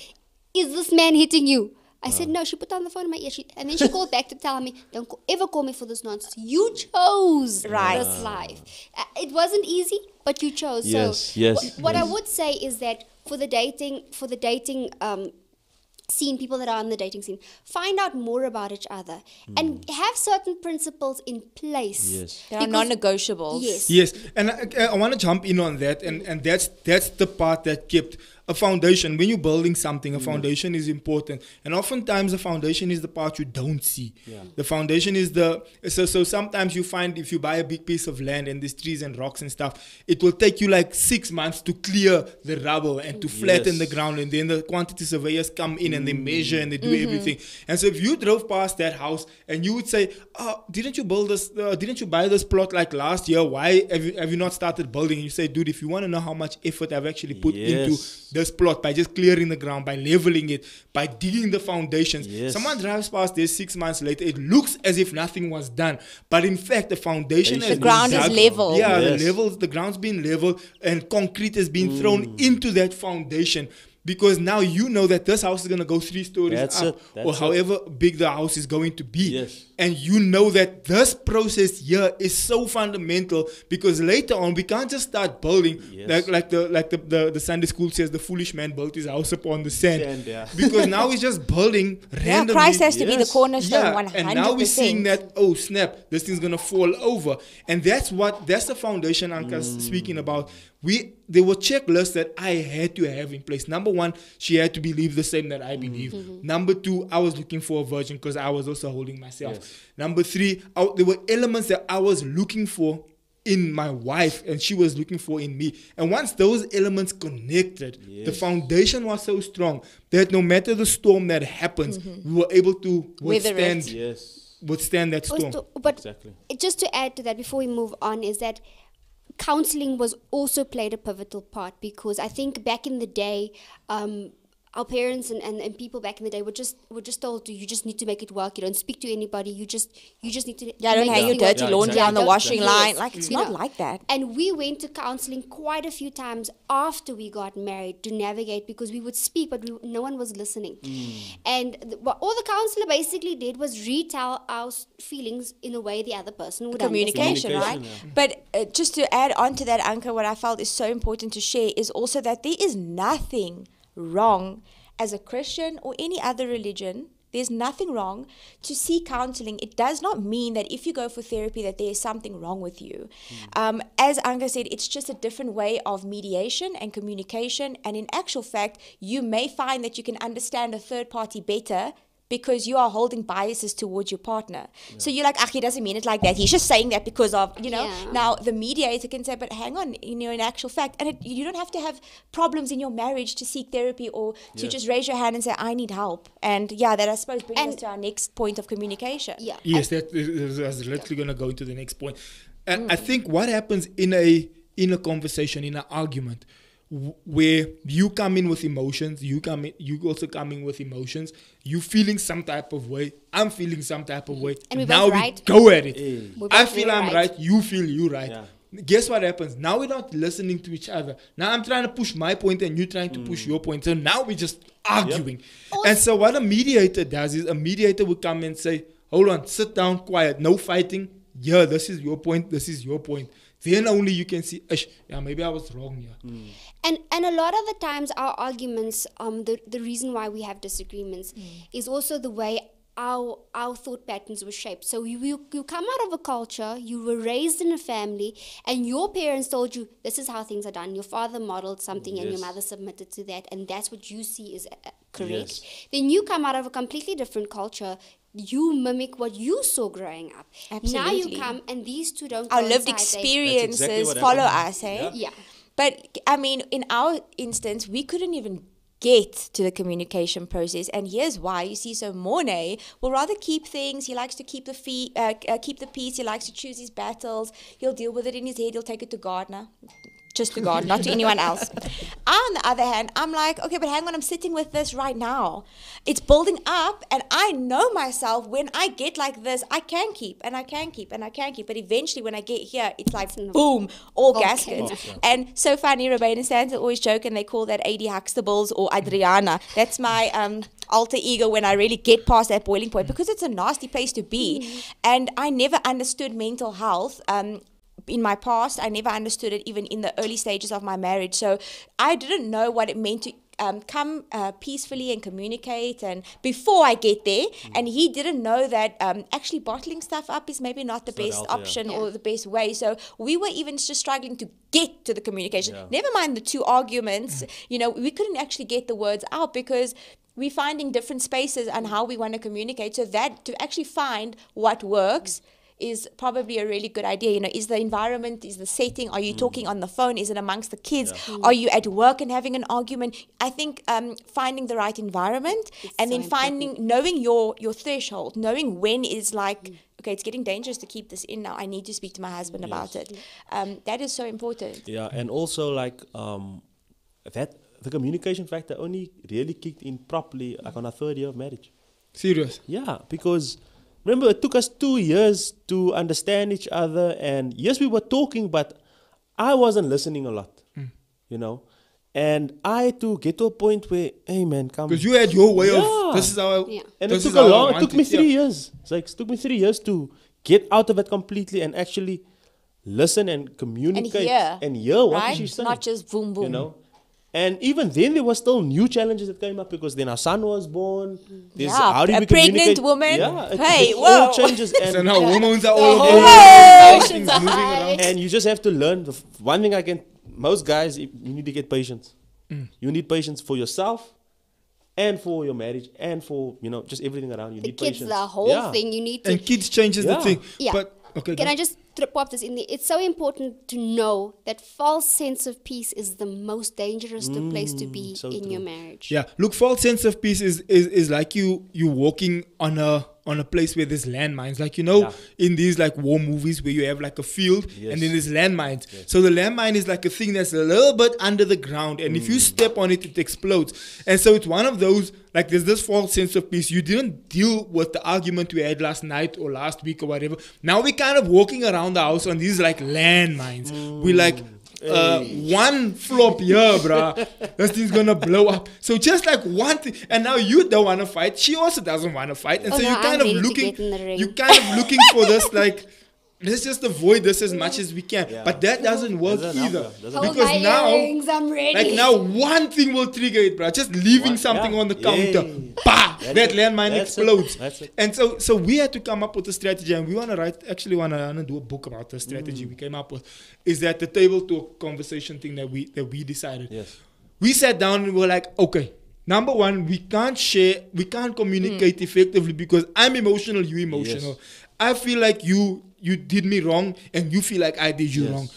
Is this man hitting you? I said, No. She put down the phone in my ear. She, and then she called back to tell me, Don't ever call me for this nonsense. You chose Right. this life. Uh, it wasn't easy, but you chose. Yes, so, yes, wh- what I would say is that for the dating, for the dating, um, scene people that are on the dating scene find out more about each other and hmm. have certain principles in place Yes. There are non-negotiables. yes Yes, and I, I want to jump in on that, and, and that's that's the part that kept a foundation. When you're building something, a mm. foundation is important, and oftentimes the foundation is the part you don't see. The foundation is the so so. Sometimes you find if you buy a big piece of land and there's trees and rocks and stuff, it will take you like six months to clear the rubble and to flatten the ground, and then the quantity surveyors come in and they mm. measure and they do mm-hmm. everything. And so if you drove past that house and you would say, "Oh, didn't you build this? Uh, didn't you buy this plot like last year? Why have you, have you not started building?" And you say, "Dude, if you want to know how much effort I've actually put into Yes. This plot by just clearing the ground, by leveling it, by digging the foundations, Yes. someone drives past there six months later, it looks as if nothing was done, but in fact, the foundation The has been ground is dug. level. Yeah, Yes. the levels, the ground's been leveled, and concrete has been thrown mm. into that foundation. Because now you know that this house is gonna go three stories That's up, it, or that's it. however big the house is going to be. Yes. And you know that this process here is so fundamental because later on we can't just start building Yes. like like the like the, the, the Sunday school says the foolish man built his house upon the sand. Sand, yeah. because now he's just building Yeah, randomly. Christ has to be the cornerstone, Yeah, hundred and now we're seeing that oh snap, this thing's gonna fall over, and that's what that's the foundation Anka's Mm. speaking about. We there were checklists that I had to have in place. Number one, she had to believe the same that I believe. Number two, I was looking for a virgin because I was also holding myself. Yes. Number three, I, there were elements that I was looking for in my wife and she was looking for in me. And once those elements connected, the foundation was so strong that no matter the storm that happens, we were able to withstand Yes. withstand that storm. Also- but Exactly. just to add to that before we move on is that counseling was also played a pivotal part because I think back in the day, um, our parents and, and, and people back in the day were just were just told to you just need to make it work. You don't speak to anybody. You just you just need to Yeah, don't hang your everything work. dirty Yeah, laundry exactly. on the washing yes, line. Like it's you not know. like that. And we went to counseling quite a few times after we got married to navigate because we would speak, but we, no one was listening. And th- what all the counselor basically did was retell our feelings in a way the other person would communication, right? Communication, But uh, just to add on to that, Anka, what I felt is so important to share is also that there is nothing wrong as a Christian or any other religion There's nothing wrong to seek counseling. It does not mean that if you go for therapy that there is something wrong with you. Um, as Anga said, it's just a different way of mediation and communication. And in actual fact, you may find that you can understand a third party better because you are holding biases towards your partner. So you're like, ah, he doesn't mean it like that. He's just saying that because of, you know. Yeah. Now the mediator can say, but hang on, you know, in actual fact, and it, you don't have to have problems in your marriage to seek therapy or to Yes. just raise your hand and say, I need help. And yeah, that I suppose brings us to our next point of communication. Yeah. Yes, that is, is literally going to go into the next point. And I think what happens in a in a conversation, in an argument, w- where you come in with emotions, you come in, you also come in with emotions. You feeling some type of way. I'm feeling some type of way. And we're now both we right. go at it. We're I feel I'm right. right. You feel you right. Yeah. Guess what happens? Now we're not listening to each other. Now I'm trying to push my point and you're trying to Mm. push your point. So now we're just arguing. And so what a mediator does is a mediator will come and say, hold on, sit down, quiet, no fighting. Yeah, this is your point. This is your point. Then only you can see, "Ish, yeah, maybe I was wrong here. Mm. And and a lot of the times our arguments, um, the the reason why we have disagreements is also the way our our thought patterns were shaped. So you, you you come out of a culture, you were raised in a family, and your parents told you this is how things are done. Your father modeled something, and your mother submitted to that, and that's what you see is uh, correct. Yes. Then you come out of a completely different culture. You mimic what you saw growing up. Now Absolutely. you come and these two don't. Our lived experiences what follow happened. us, hey? Yeah. Yeah. But I mean, in our instance, we couldn't even get to the communication process, and here's why. You see, so Mornay will rather keep things. He likes to keep the fee, uh, uh, keep the peace. He likes to choose his battles. He'll deal with it in his head. He'll take it to Gardner. Just to God, not to anyone else. On the other hand, I'm like, okay, but hang on, I'm sitting with this right now. It's building up, and I know myself when I get like this, I can keep, and I can keep, and I can keep. But eventually, when I get here, it's like boom, all Okay. gaskets. And so funny, Rabane and Santa always joke and they call that Adi Huxtables or Adriana. That's my um, alter ego when I really get past that boiling point because it's a nasty place to be. And I never understood mental health. Um, in my past, I never understood it even in the early stages of my marriage. So I didn't know what it meant to um, come uh, peacefully and communicate and before I get there. And he didn't know that um, actually bottling stuff up is maybe not the not best healthy, yeah. option Yeah. or the best way. So we were even just struggling to get to the communication. Yeah. Never mind the two arguments. You know, we couldn't actually get the words out because we're finding different spaces and how we want to communicate. So that to actually find what works is probably a really good idea. You know, is the environment, is the setting, are you talking on the phone, is it amongst the kids, are you at work and having an argument? I think um, finding the right environment and so then finding, knowing your your threshold, knowing when is like, okay, it's getting dangerous to keep this in now. I need to speak to my husband about it. Um, that is so important. Yeah, and also like um, that the communication factor only really kicked in properly like on our third year of marriage. Serious. Yeah, because remember it took us two years to understand each other, and yes, we were talking, but I wasn't listening a lot, hmm. you know, and I had to get to a point where, hey man, come. Because you had your way Yeah. of this is how I, Yeah. and it took a long. It took me yeah. three years. It's like it took me three years to get out of it completely and actually listen and communicate hear, and hear what right? she's saying. Not just boom, boom. You know. And even then, there were still new challenges that came up because then our son was born. There's Yeah, how do a we pregnant woman. Yeah, it, Hey, it all whoa. changes. And, So now hormones are all over. Emotions are moving high. around. and you just have to learn. The f- one thing I can, most guys, you you need to get patience. Mm. You need patience for yourself, and for your marriage, and for you know just everything around. You The need kids, patience. the whole Yeah. thing. You need to. And kids changes the thing. Yeah. But okay. Can go. I just pop this in there? It's so important to know that false sense of peace is the most dangerous to place to be Mm, so in true. your marriage. Yeah, look, false sense of peace is, is, is like you you walking on a on a place where there's landmines. Like you know, Yeah. in these like war movies where you have like a field Yes. and then there's landmines. So the landmine is like a thing that's a little bit under the ground, and if you Mm. step on it, it explodes. And so it's one of those like there's this false sense of peace. You didn't deal with the argument we had last night or last week or whatever. Now we're kind of walking around the house on these like landmines. We like uh, one flop here, bruh. this thing's gonna blow up. So just like one thing, and now you don't want to fight. She also doesn't want to fight, and Oh, so no, you're I'm kind of looking. get in the ring. You're kind of looking for this like. Let's just avoid this as much as we can. Yeah. But that doesn't work Doesn't either. Doesn't Because my now, earrings, I'm ready. like now, one thing will trigger it, bro. Just leaving One- something yeah. on the counter, Yeah. bah, That's that landmine explodes. And so, so we had to come up with a strategy, and we want to write. Actually, want to do a book about the Mm. strategy we came up with. Is that the table talk conversation thing that we that we decided? Yes. we sat down and we were like, okay, number one, we can't share, we can't communicate effectively because I'm emotional, you emotional. Yes. I feel like you you did me wrong, and you feel like I did you Yes. wrong.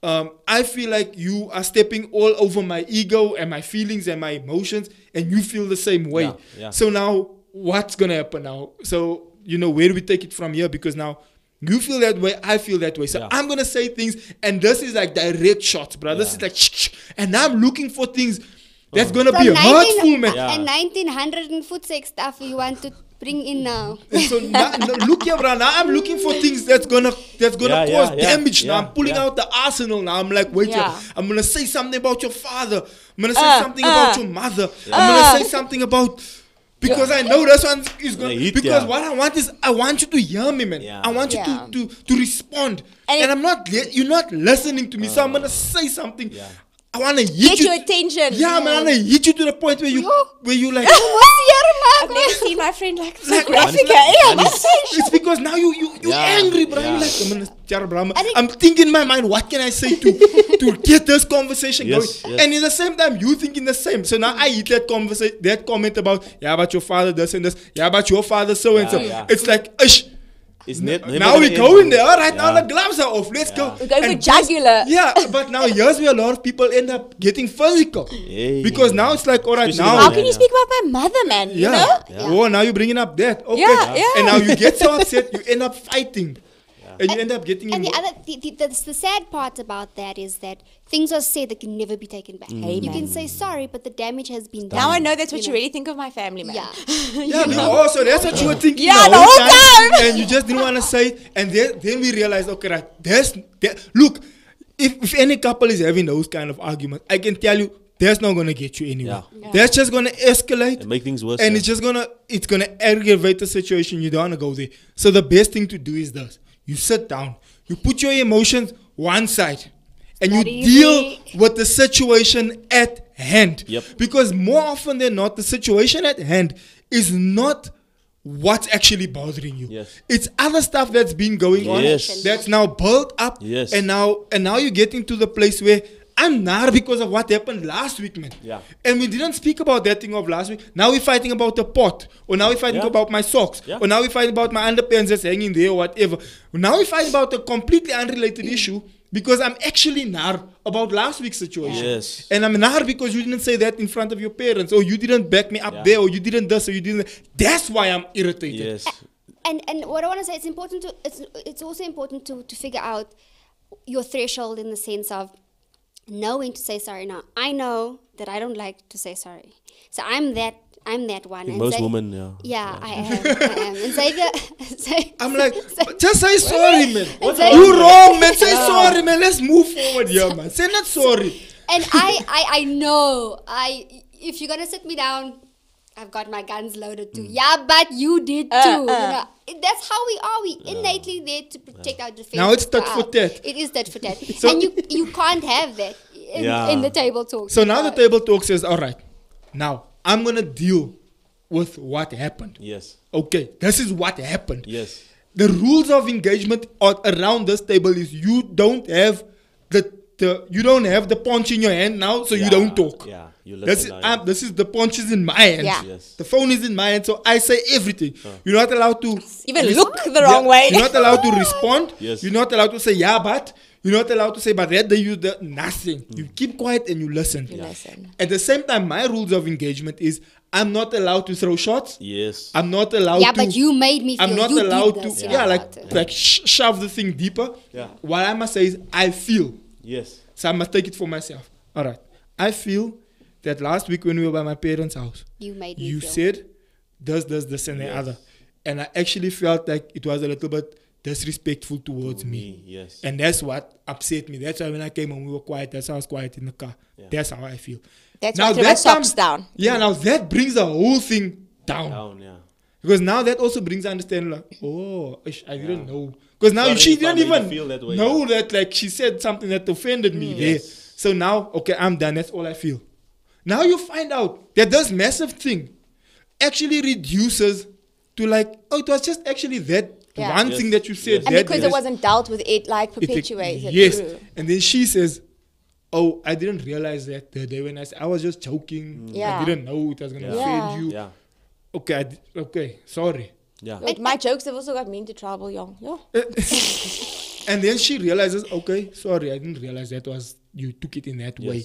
Um, I feel like you are stepping all over my ego and my feelings and my emotions, and you feel the same way. Yeah, yeah. So now, what's gonna happen now? So you know, where do we take it from here? Because now. You feel that way, I feel that way. So Yeah. I'm gonna say things, and this is like direct shots, bro. This is like, and I'm looking for things that's Oh. gonna From be 19 hurtful, man. Yeah. And 1900 and foot sex stuff you want to bring in now. And so now, now look here, bro. Now I'm looking for things that's gonna that's gonna Yeah, yeah, cause yeah, damage. now I'm pulling yeah. out the arsenal. Now I'm like, wait, Yeah. here. I'm gonna say something about your father. I'm gonna say Uh, something uh, about your mother. I'm uh. gonna say something about. Because I know this one is gonna. The because yeah. what I want is I want you to hear me, man. Yeah. I want you Yeah. to, to to respond. And, And I'm not. li- You're not listening to me, so I'm gonna say something. Yeah. I wanna hit Get you. your attention. Yeah, man. I wanna hit you to the point where you Yo. where you like. I've never seen my friend like so Like, graphic. like- eh? it's, it's because now you you you Yeah, angry, bro. yeah. You're like, I'm, gonna, bro, I'm, I think- I'm thinking in my mind, what can I say to to get this conversation Yes, going? yes. And in the same time, you thinking the same. So now I hit that conversation, that comment about yeah, about your father this and this, yeah, about your father so and so. Yeah, yeah. It's like, ish. It's net, never Now we end go in well. there. All right, now the gloves are off. Let's go. We're going for And just- jugular. Yeah, but now here's where a lot of people end up getting physical Yeah. because now it's like, all right, Especially now How can you speak about my mother, man? You yeah. know? Oh, now you're bringing up that. Okay. Yeah, yeah. And now you get so upset, you end up fighting. And you end up getting And the other, the, the, the, the sad part about that is that things are said that can never be taken back. Mm. You can say sorry, but the damage has been done. Now I know that's what you, know. really think of my family, man. Yeah. Yeah, no, oh, so that's what you were thinking Yeah, the the whole whole time, time. and you just didn't want to say it. And then, then we realized, okay, right, there's, there, look, if, if any couple is having those kind of arguments, I can tell you, that's not gonna get you anywhere. Yeah. That's just gonna escalate, And make things worse. and yeah. it's just gonna, it's gonna aggravate the situation. You don't wanna go there. So the best thing to do is this: you sit down, you put your emotions one side, and you Not deal easy. with the situation at hand. Yep. Because more often than not, the situation at hand is not what's actually bothering you. Yes. It's other stuff that's been going Yes. on that's now built up. Yes. And now and now you're getting to the place where I'm not because of what happened last week, man. Yeah. And we didn't speak about that thing of last week. Now we're fighting about the pot. Or now we're fighting Yeah. about my socks. Yeah. Or now we're fighting about my underpants that's hanging there or whatever. Now we're fighting about a completely unrelated mm. issue because I'm actually nar about last week's situation. Yes. And I'm nar because you didn't say that in front of your parents, or you didn't back me up Yeah. there, or you didn't this, or you didn't. That's why I'm irritated. Yes. and and what I want to say, it's important to it's it's also important to to figure out your threshold in the sense of knowing to say sorry. Now I know that I don't like to say sorry, so I'm that I'm that one. think And most Zay- women, yeah. Yeah, I am. I am. And Zyga, Zay- I'm like, just say sorry, man. Zay- You wrong, man. Say sorry, man. Let's move forward here, man. Say not sorry. and I, I, I know I if you're gonna sit me down, I've got my guns loaded too. Yeah, but you did too. Uh, you uh. know, that's how we are. We innately there to protect our defense. Now it's tit for our- tat. It is tit for tat, So- and you you can't have that in, Yeah. in the table talk. So now the Uh, table talk says, all right, now I'm gonna deal with what happened. Yes. Okay, this is what happened. Yes. The rules of engagement are around this table is you don't have the the you don't have the punch in your hand now, so you don't talk. yeah, you This is listen now, this is the punch is in my hand. Yeah. Yes. The phone is in my hand, so I say everything. You're not allowed to Even res- look the wrong Yeah, way. You're not allowed to respond. Yes. You're not allowed to say yeah, but you're not allowed to say but that they use the nothing. Hmm. You keep quiet and you listen. You listen. At the same time, my rules of engagement is I'm not allowed to throw shots. Yes. I'm not allowed yeah, to. but you made me feel I'm not you allowed did to. this. Yeah, You're like to. like sh- shove the thing deeper. Yeah. What I must say is I feel. Yes. So I must take it for myself. All right. I feel that last week when we were by my parents' house, you made me you feel. said this, this, this, and the Yes. other, and I actually felt like it was a little bit disrespectful towards me. Me. Yes. And that's what upset me. That's why when I came home, we were quiet. That's why I was quiet in the car. Yeah. That's how I feel. That's why I threw my socks down. Yeah, now that brings the whole thing down. Down. Yeah. Because now that also brings understanding like, oh, ish, I didn't know. Because now Sorry she didn't even feel that way, know that like she said something that offended me mm. there. Yes. So now, okay, I'm done. That's all I feel. Now you find out that this massive thing actually reduces to like, oh, it was just actually that Yeah. one Yes. thing that you said. Yes. And because day. it wasn't dealt with, it like It- perpetuated. Yes. through. And then she says, Oh, I didn't realize that the day when I said I was just joking. Yeah. I didn't know it was gonna Yeah. offend Yeah. you. Yeah. Okay, I okay, sorry. Yeah. But my jokes have also got me into trouble, young. Yeah. And then she realizes, okay, sorry, I didn't realize that was you took it in that way.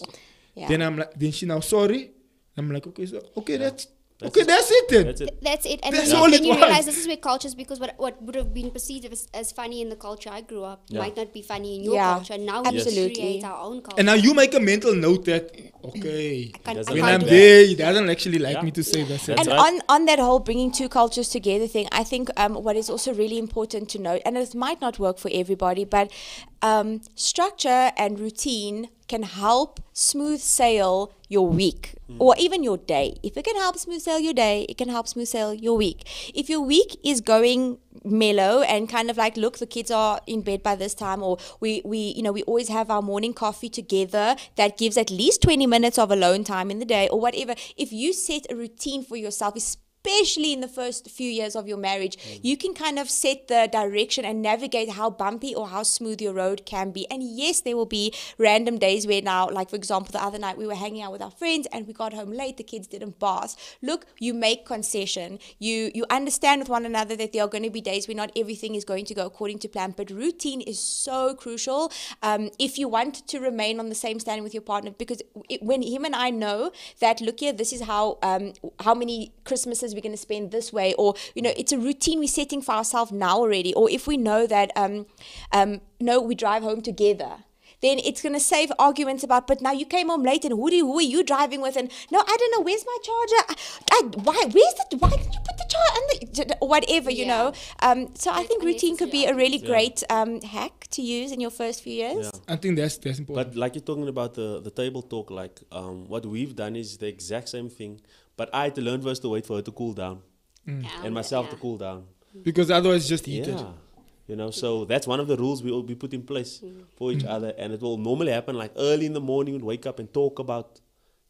Yeah. Then I'm like, then she now sorry. I'm like, okay, so okay, that's, That's okay, it. that's it then. That's it. That's it. And That's then, all then it you was. realize this is where cultures, because what, what would have been perceived as, as funny in the culture I grew up Yeah. might not be funny in your Yeah, culture. Now we create our own culture. And now you make a mental note that okay, can't- Doesn't I when I'm do there, he doesn't actually like Yeah. me to say that. And right. on, on that whole bringing two cultures together thing, I think um, what is also really important to note, and it might not work for everybody, but um, structure and routine can help smooth sail your week hmm. or even your day. If it can help smooth sail your day, it can help smooth sail your week. If your week is going mellow and kind of like, look, the kids are in bed by this time, or we, we you know, we always have our morning coffee together that gives at least 20 minutes of alone time in the day or whatever. If you set a routine for yourself, especially in the first few years of your marriage, you can kind of set the direction and navigate how bumpy or how smooth your road can be. And yes, there will be random days where now, like for example, the other night we were hanging out with our friends and we got home late, the kids didn't bath. Look, you make concession. You you understand with one another that there are going to be days where not everything is going to go according to plan, but routine is so crucial. Um, if you want to remain on the same standing with your partner, because it, when him and I know that, look here, this is how um, how many Christmases we're going to spend this way, or you know, it's a routine we're setting for ourselves now already. Or if we know that, um, um, no, we drive home together. Then it's gonna save arguments about. But now you came home late, and who do who are you driving with? And no, I don't know. Where's my charger? I, I, why? Where's the? Why did you put the charger? And the, or whatever, you Yeah. know. Um, so I think routine could be a unnecessary really great um, hack to use in your first few years. Yeah. I think that's that's important. But like you're talking about the, the table talk, like um, what we've done is the exact same thing. But I had to learn first to wait for her to cool down Yeah, and myself to cool down. because otherwise, just eat Yeah. it. You know, so that's one of the rules we will be put in place Mm. for each other, and it will normally happen like early in the morning. We'd wake up and talk about,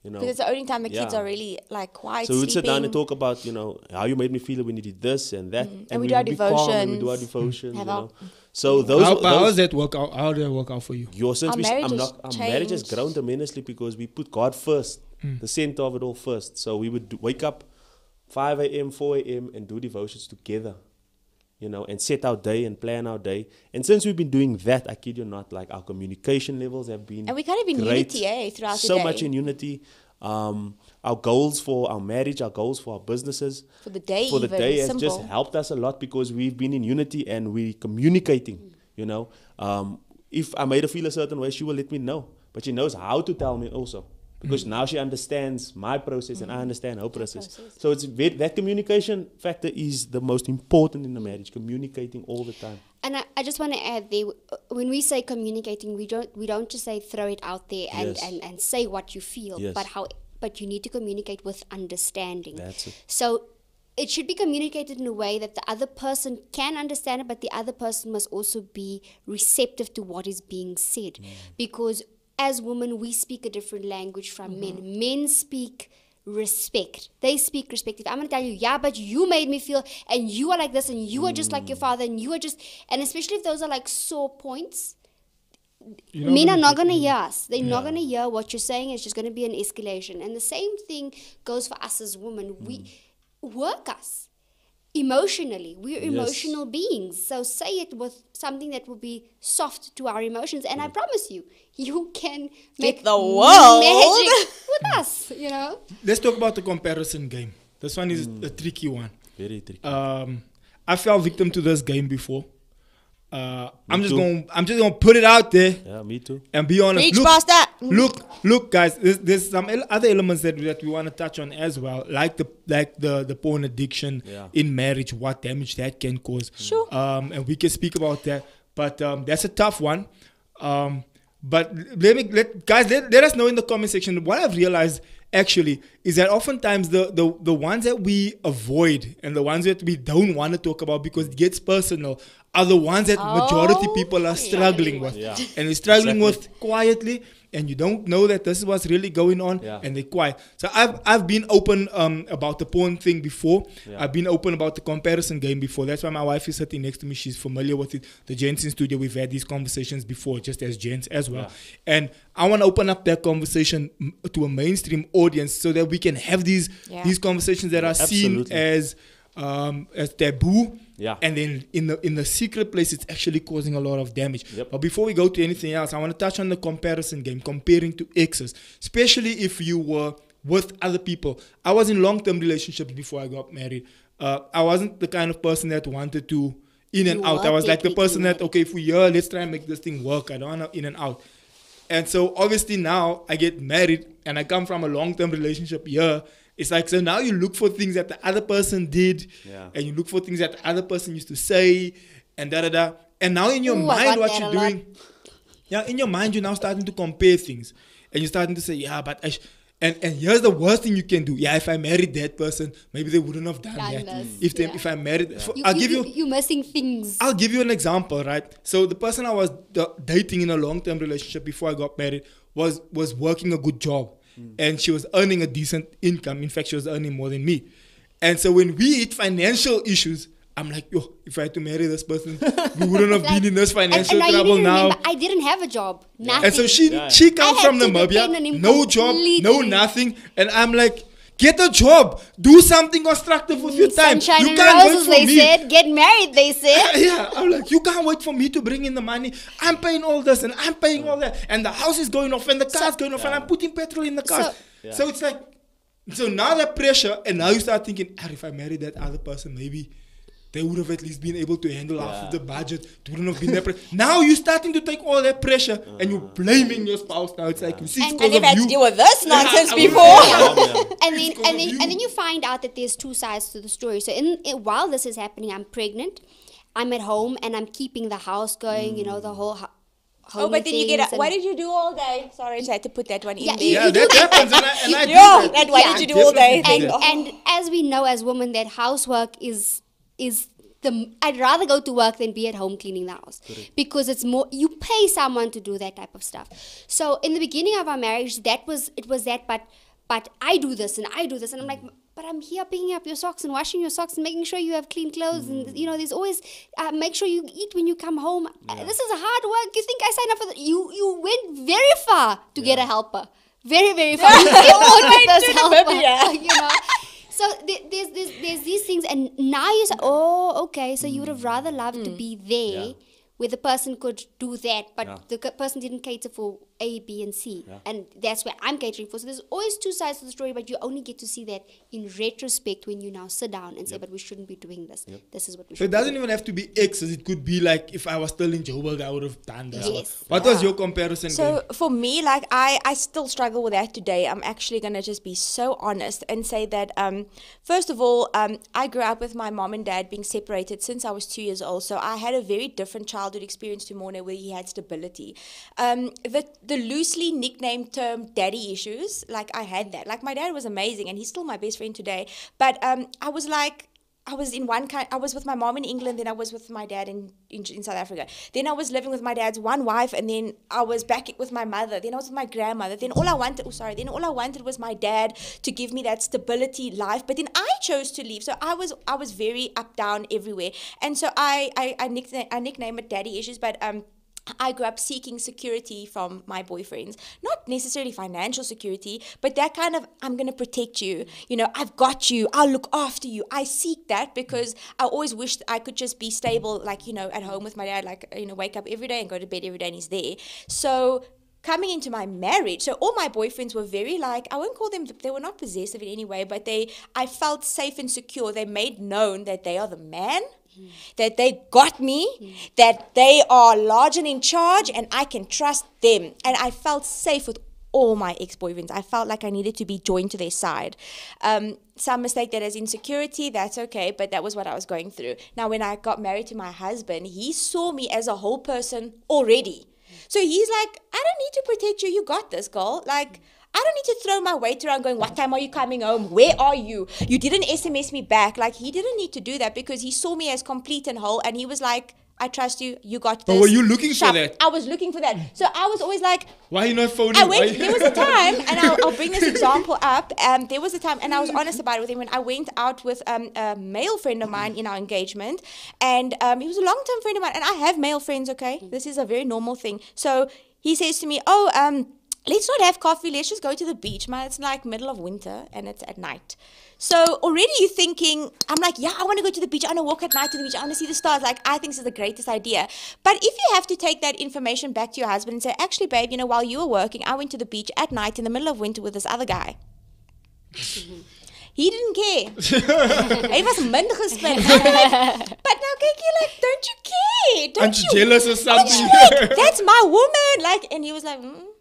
you know. Because it's the only time the kids are really like quiet. So we'd sit down and talk about, you know, how you made me feel when you did this and that, Mm. And we do our be calm and we do our devotions. devotions. Have you our- know. So those, how, how does that work out? How did that work out for you? your since Our we, s- marriage I'm not, our marriage has changed. grown tremendously because we put God first, the center of it all first. So we would wake up 5 a.m., 4 a.m., and do devotions together, you know, and set our day and plan our day. And since we've been doing that, I kid you not, like our communication levels have been And we kind of in great. unity, eh, throughout the so much in unity. Um, our goals for our marriage, our goals for our businesses, For the day for the even, day has just helped us a lot because we've been in unity and we're communicating. You know, um, if I made her feel a certain way, she will let me know, but she knows how to tell me also because now she understands my process and I understand her process. So it's that communication factor is the most important in the marriage. Communicating all the time. And I, I just want to add there, uh, when we say communicating, we don't we don't just say throw it out there and, Yes. and, and say what you feel, Yes. but how but you need to communicate with understanding. That's it. So it should be communicated in a way that the other person can understand it, but the other person must also be receptive to what is being said, Mm. because as women we speak a different language from men. Men speak respect. They speak respect. If I'm gonna tell you, yeah, but you made me feel, and you are like this, and you are just like Mm. your father, and you are just, and especially if those are like sore points, You're men gonna are not going to hear us. They're not going to hear what you're saying. It's just going to be an escalation. And the same thing goes for us as women. We work us emotionally. We're Yes. emotional beings. So say it with something that will be soft to our emotions. And I promise you, you can make the world. magic with us. You know. Let's talk about the comparison game. This one is a tricky one. Very tricky. Um, I fell victim to this game before. Uh, I'm just too. going. I'm just going to put it out there yeah, me too. and be honest. Preach, Look, Pastor. look, look, guys. There's, there's some el- other elements that, that we want to touch on as well, like the like the the porn addiction Yeah. in marriage, what damage that can cause. Sure. Um, and we can speak about that, but um, that's a tough one. Um, But let me let guys let, let us know in the comment section what I've realized actually is that oftentimes the, the the ones that we avoid and the ones that we don't want to talk about because it gets personal are the ones that majority Oh, people are struggling with. Yeah. And they're struggling Exactly. with quietly and you don't know that this is what's really going on Yeah. and they're quiet. So I've I've been open um about the porn thing before. Yeah. I've been open about the comparison game before. That's why my wife is sitting next to me. She's familiar with it. The Jensen studio, we've had these conversations before, just as gents as well. Yeah. And I want to open up that conversation m- to a mainstream audience so that we can have these Yeah. these conversations that are seen as um, as taboo. Yeah. And then in the in the secret place, it's actually causing a lot of damage. Yep. But before we go to anything else, I want to touch on the comparison game, comparing to exes, especially if you were with other people. I was in long term relationships before I got married. Uh, I wasn't the kind of person that wanted to in and You out. I was like the person that okay, if we here, let's try and make this thing work. I don't want to in and out. And so obviously now I get married and I come from a long term relationship here. It's like so now you look for things that the other person did, Yeah. and you look for things that the other person used to say, and da da da. And now in your Ooh, mind, what you're a lot. doing, yeah, in your mind, you're now starting to compare things, and you're starting to say, yeah, but I sh-. and and here's the worst thing you can do. Yeah, if I married that person, maybe they wouldn't have done, Done that. this, If they, yeah. if I married, for- You, I'll you, give you. you, you're missing things. I'll give you an example, right? So the person I was d- dating in a long-term relationship before I got married was was working a good job, Mm. and she was earning a decent income. In fact, she was earning more than me. And so when we hit financial issues, I'm like, yo, if I had to marry this person, we wouldn't have Like- been in this and, financial and now you trouble need now. remember, I didn't have a job. Nothing. And so she Yeah. she comes from to depend Namibia, no job, no nothing, and I'm like, get a job, do something constructive with your time. Sunshine you can't roses, wait for they me. said. Get married, they said. yeah, I'm like, you can't wait for me to bring in the money. I'm paying all this and I'm paying all that, and the house is going off and the car's going off, and I'm putting petrol in the car. So, So- it's like, so now that pressure, and now you start thinking, ah, if I marry that other person, maybe they would have at least been able to handle half of the budget. It wouldn't have been that pressure. now you're starting to take all that pressure and you're uh. blaming your spouse. Now it's like you see, it's And- because And they've of had you. to deal with this nonsense I was- before. Yeah. and then and then you. and then you find out that there's two sides to the story. So in, in while this is happening, I'm pregnant. I'm at home and I'm keeping the house going. You know the mm. whole. Ho- Oh, but then you get things up. What did you do all day? Sorry, I just had to put that one in Yeah, there. you- yeah, that happens, and I, and I do Yeah, that. that what Yeah. did you do all day? And, and as we know as women that housework is is the I'd rather go to work than be at home cleaning the house because it's more you pay someone to do that type of stuff. So in the beginning of our marriage, that was it was that, but but I do this and I do this, and I'm like. But I'm here picking up your socks and washing your socks and making sure you have clean clothes and you know there's always uh, make sure you eat when you come home. Uh, this is hard work. You think I signed up for that? You you went very far to get a helper. Very very far. You this helper. Namibia. you know. So th- there's, there's there's these things, and now you say, oh, okay. So you would have mm. rather loved to mm. be there, where the person could do that, but the person didn't cater for A, B, and C, and that's where I'm catering for. So there's always two sides to the story, but you only get to see that in retrospect when you now sit down and say, but we shouldn't be doing this. This is what we So it doesn't do. even have to be exes. It could be like if I was still in Joburg, I would have done this. Yes. What was your comparison? So game? for me, like I, I still struggle with that today. I'm actually gonna just be so honest and say that um, first of all, um, I grew up with my mom and dad being separated since I was two years old. So I had a very different childhood experience to Mornay where he had stability. Um, the the loosely nicknamed term "daddy issues," like I had that. Like my dad was amazing and he's still my best friend today. But um, I was like. I was in one kind. I was with my mom in England, then I was with my dad in, in in South Africa. Then I was living with my dad's one wife, and then I was back with my mother. Then I was with my grandmother. Then all I wanted, oh sorry, then all I wanted was my dad to give me that stability life. But then I chose to leave, so I was I was very up down everywhere, and so I I I, I nickname it daddy issues, but um. I grew up seeking security from my boyfriends. Not necessarily financial security, but that kind of, I'm going to protect you. You know, I've got you. I'll look after you. I seek that because I always wished I could just be stable, like, you know, at home with my dad, like, you know, wake up every day and go to bed every day and he's there. So, coming into my marriage so all my boyfriends were very like i won't call them they were not possessive in any way but they i felt safe and secure they made known that they are the man that they got me that they are large and in charge and i can trust them. And i felt safe with all my ex-boyfriends. I felt like i needed to be joined to their side. Um, some mistake that as insecurity that's okay but that was what i was going through. Now when i got married to my husband he saw me as a whole person already. So he's like, I don't need to protect you. You got this, girl. Like, I don't need to throw my weight around going, What time are you coming home? Where are you? You didn't SMS me back. Like, he didn't need to do that because he saw me as complete and whole. And he was like, I trust you. You got this. But were you looking for that? I was looking for that. So I was always like, Why are you not phoning? I Why went. There was a time, and I'll, I'll bring this example up. Um, there was a time, and I was honest about it with him when I went out with um, a male friend of mine in our engagement, and um, he was a long-term friend of mine, and I have male friends. Okay, this is a very normal thing. So he says to me, "Oh, um." Let's not have coffee. Let's just go to the beach, man. It's like middle of winter and it's at night. So already you're thinking, I'm like, yeah, I want to go to the beach. I want to walk at night to the beach. I want to see the stars. Like, I think this is the greatest idea. But if you have to take that information back to your husband and say, actually, babe, you know, while you were working, I went to the beach at night in the middle of winter with this other guy. He didn't care. Hy was min gespin. but now kyk jy like, don't you care? Don't Aren't you jealous or something? like, that's my woman. Like, and he was like, mm.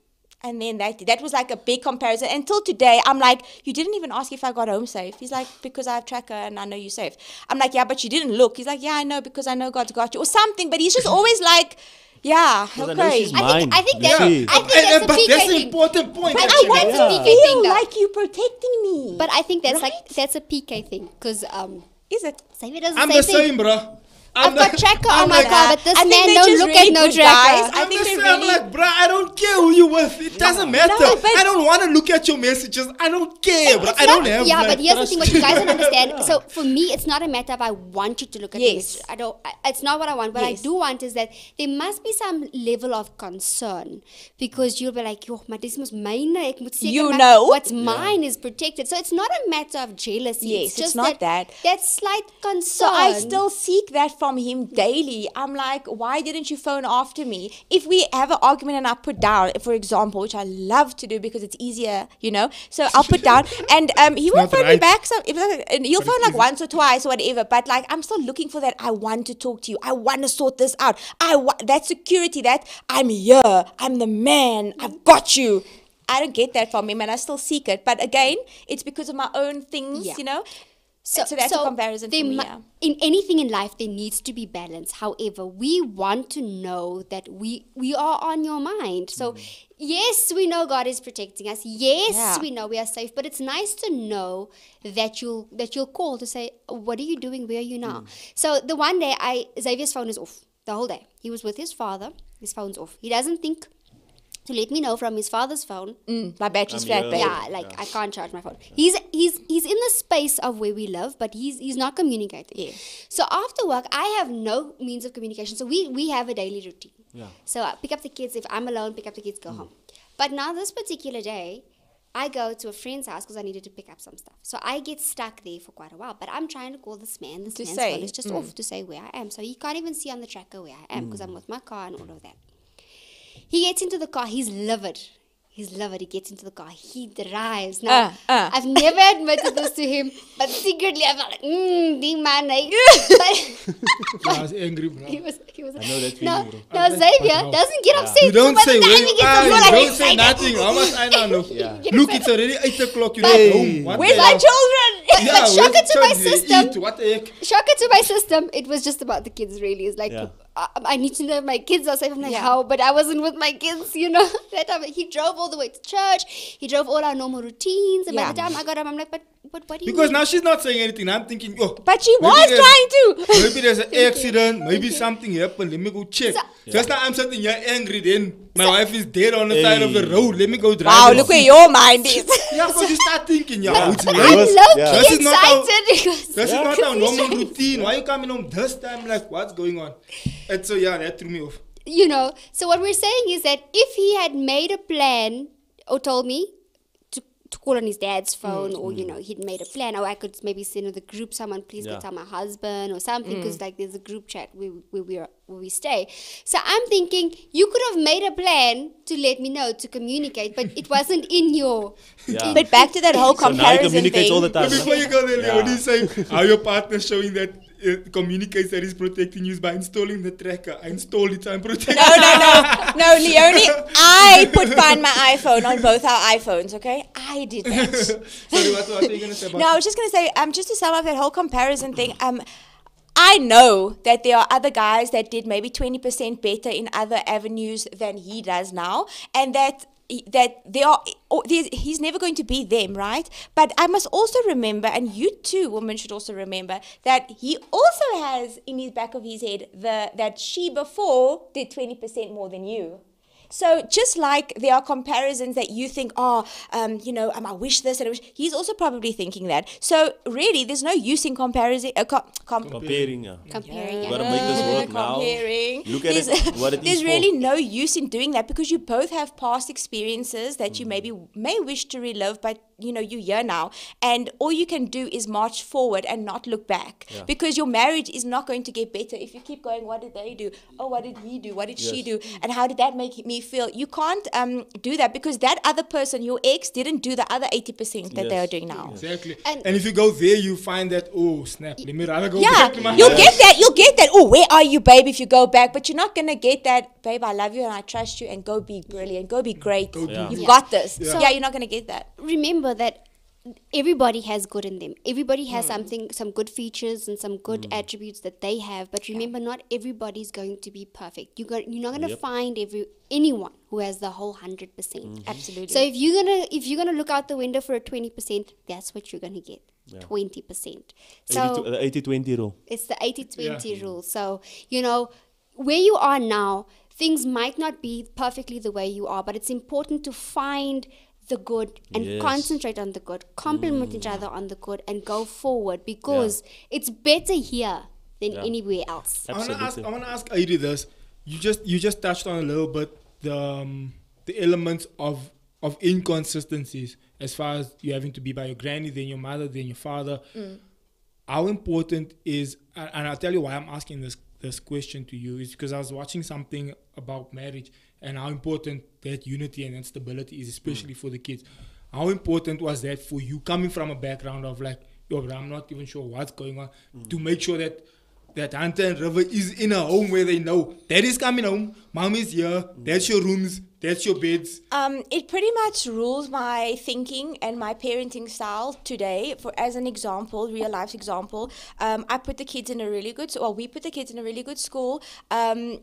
And then that that was like a big comparison. Until today, I'm like, you didn't even ask if I got home safe. He's like, because I have tracker and I know you're safe. I'm like, yeah, but you didn't look. He's like, yeah, I know because I know God's got you or something. But he's just always like, Yeah, okay. she's I think I think that's see? I think And- that's and- a but PK that's an thing. important point. But I actually. want to I thing feel though. like you protecting me. But I think that's like that's a PK thing because um, is it? Xavier does the I'm same the thing. same, bro. I've got tracker on I'm oh my like, car, but this I man don't look really at no tracker. guys. I I'm think the same. I'm like, bruh, I don't care who you with. It doesn't matter. No, I don't want to look at your messages. I don't care, bro. I don't have yeah, but here's the thing: what you guys don't understand. Yeah. So for me, it's not a matter of I want you to look at Yes. this. I don't. I, it's not what I want. What Yes. I do want is that there must be some level of concern because you'll be like, "Yo, mos myne. Eh, ek moet seker You know. what's mine is protected." So it's not a matter of jealousy. Yes, it's it's just not that. That slight concern. So I still seek that from him daily. I'm like, why didn't you phone after me? If we have an argument and I put down, for example, which I love to do because it's easier, you know. So I'll put down, and um, he will not phone me back. So if, and he'll But phone like once or twice or whatever. But like, I'm still looking for that. I want to talk to you. I want to sort this out. I want that security. That I'm here. I'm the man. I've got you. I don't get that from him, and I still seek it. But again, it's because of my own things, Yeah. you know. So, so that's a comparison for me. yeah. In anything in life, there needs to be balance. However, we want to know that we we are on your mind. So, mm. yes, we know God is protecting us. Yes, Yeah. we know we are safe. But it's nice to know that you'll that you'll call to say, "What are you doing? Where are you now?" Mm. So the one day, I Xavier's phone is off the whole day. He was with his father. His phone's off. He doesn't think to let me know from his father's phone Mm, my battery's I'm flat, babe. yeah, like I can't charge my phone. He's he's he's in the space of where we live, but he's he's not communicating. Yeah. So after work, I have no means of communication. So we we have a daily routine. Yeah. So I pick up the kids if I'm alone. Pick up the kids, go home. But now this particular day, I go to a friend's house because I needed to pick up some stuff. So I get stuck there for quite a while. But I'm trying to call this man. This To man's say, phone is just mm. off to say where I am. So he can't even see on the tracker where I am because I'm with my car and all of that. He gets into the car. He's livid. He's livid. He gets into the car. He drives. Now, Uh, uh. I've never admitted this to him, but secretly I felt like, mmm, the man. eh." but I was angry, bro. he was, he was. I know that no, feeling, bro. no, like, Xavier but no. doesn't get upset. You don't say the where time you he gets are. You you're like, don't say excited. nothing. How much I don't know? Yeah. Look, it's already 8 o'clock. You're Hey. not home. What Where's my hell? children? Yeah, But shock it to my system. eat. What the heck? Shocker to my system, it was just about the kids. Really, it's like Yeah. I, um, I need to know if my kids are safe. I'm like, Yeah. how? But I wasn't with my kids, you know. that time he drove all the way to church. He drove all our normal routines, and by the time I got home, I'm like, but but what do you Because mean? now she's not saying anything. I'm thinking, oh. But she was trying to. Maybe there's an accident. Maybe something happened. Let me go check. Just now I'm sitting here angry. Then my wife is dead on the side of the road. Let me go drive. Wow, and look where your mind is. Yeah, because you start thinking, yeah, But I'm late. was- low yeah. key This is not how- excited because This is not our normal routine. Why you coming home this time? Like, what's going on? And so, yeah, that threw me off. you know. So what we're saying is that if he had made a plan or told me to, to call on his dad's phone, or you mm, know, mm. he'd made a plan, or I could maybe send to the group someone, please go Yeah. tell my husband or something, because mm. like there's a group chat where, where we are, where we stay. So I'm thinking you could have made a plan to let me know to communicate, but it wasn't in your. Yeah. But back to that whole so now he comparison communicates thing. all the time. But before you go there, Yeah. Leonie saying how are your partner showing that uh, communicates that he's protecting you by installing the tracker. I installed it, I'm protecting. No, no, no, no, Leonie. I put find my iPhone on both our iPhones. Okay, I did that. Sorry, what, what are you gonna say about? No, I was just gonna say, um, just to sum up that whole comparison thing, um, I know that there are other guys that did maybe 20% better in other avenues than he does now, and that that they are he's never going to be them right? But i must also remember and you too women should also remember that he also has in his back of his head the that she before did 20% more than you so just like there are comparisons that you think, oh, um, you know, um, I wish this and I wish, he's also probably thinking that. So really, there's no use in comparison. Uh, com- com- Comparing. Comparing. You gotta make this yeah, work now. comparing. Look at there's, it, what it is There's for. really no use in doing that because you both have past experiences that you maybe may wish to relive, but you know you're here now, and all you can do is march forward and not look back Yeah. because your marriage is not going to get better if you keep going. What did they do? Oh, what did he do? What did she do? And how did that make me feel? You can't um, do that because that other person, your ex, didn't do the other eighty percent that they are doing now. Exactly. And- And, if you go there, you find that oh snap, let me rather go Yeah, back to my you'll house. get that. You'll get that. Oh, where are you, babe? If you go back, but you're not gonna get that, babe. I love you and I trust you, and go be brilliant, go be great. Go Yeah. You've Yeah. got this. Yeah. Yeah. you're not gonna get that. remember that everybody has good in them. Everybody has Hmm. something, some good features and some good attributes that they have. But remember, not everybody's going to be perfect. You got, you're not going to Yep. find every anyone who has the whole hundred Hmm. percent. Absolutely. So if you're gonna if you're gonna look out the window for a twenty percent, that's what you're gonna get. Twenty percent. So 80 the 80 20 rule. it's the 80 20 Yeah. rule. So, you know, where you are now, things might not be perfectly the way you are, but it's important to find the good and Yes. concentrate on the good, compliment each other on the good, and go forward because it's better here than Yeah. anywhere else. I want to ask. Absolutely. I want to ask Adi this. You just you just touched on a little bit the um, the elements of of inconsistencies as far as you having to be by your granny, then your mother, then your father. How important is and and I'll tell you why I'm asking this this question to you is because I was watching something about marriage and how important that unity and that stability is, especially for the kids. How important was that for you coming from a background of like, yo, bro, I'm not even sure what's going on, to make sure that that Hunter and River is in a home where they know dad is coming home, mom is here, that's your rooms, that's your bids. Um, it pretty much rules my thinking and my parenting style today. For as an example, real life example, um, I put the kids in a really good. Well, we put the kids in a really good school. Um,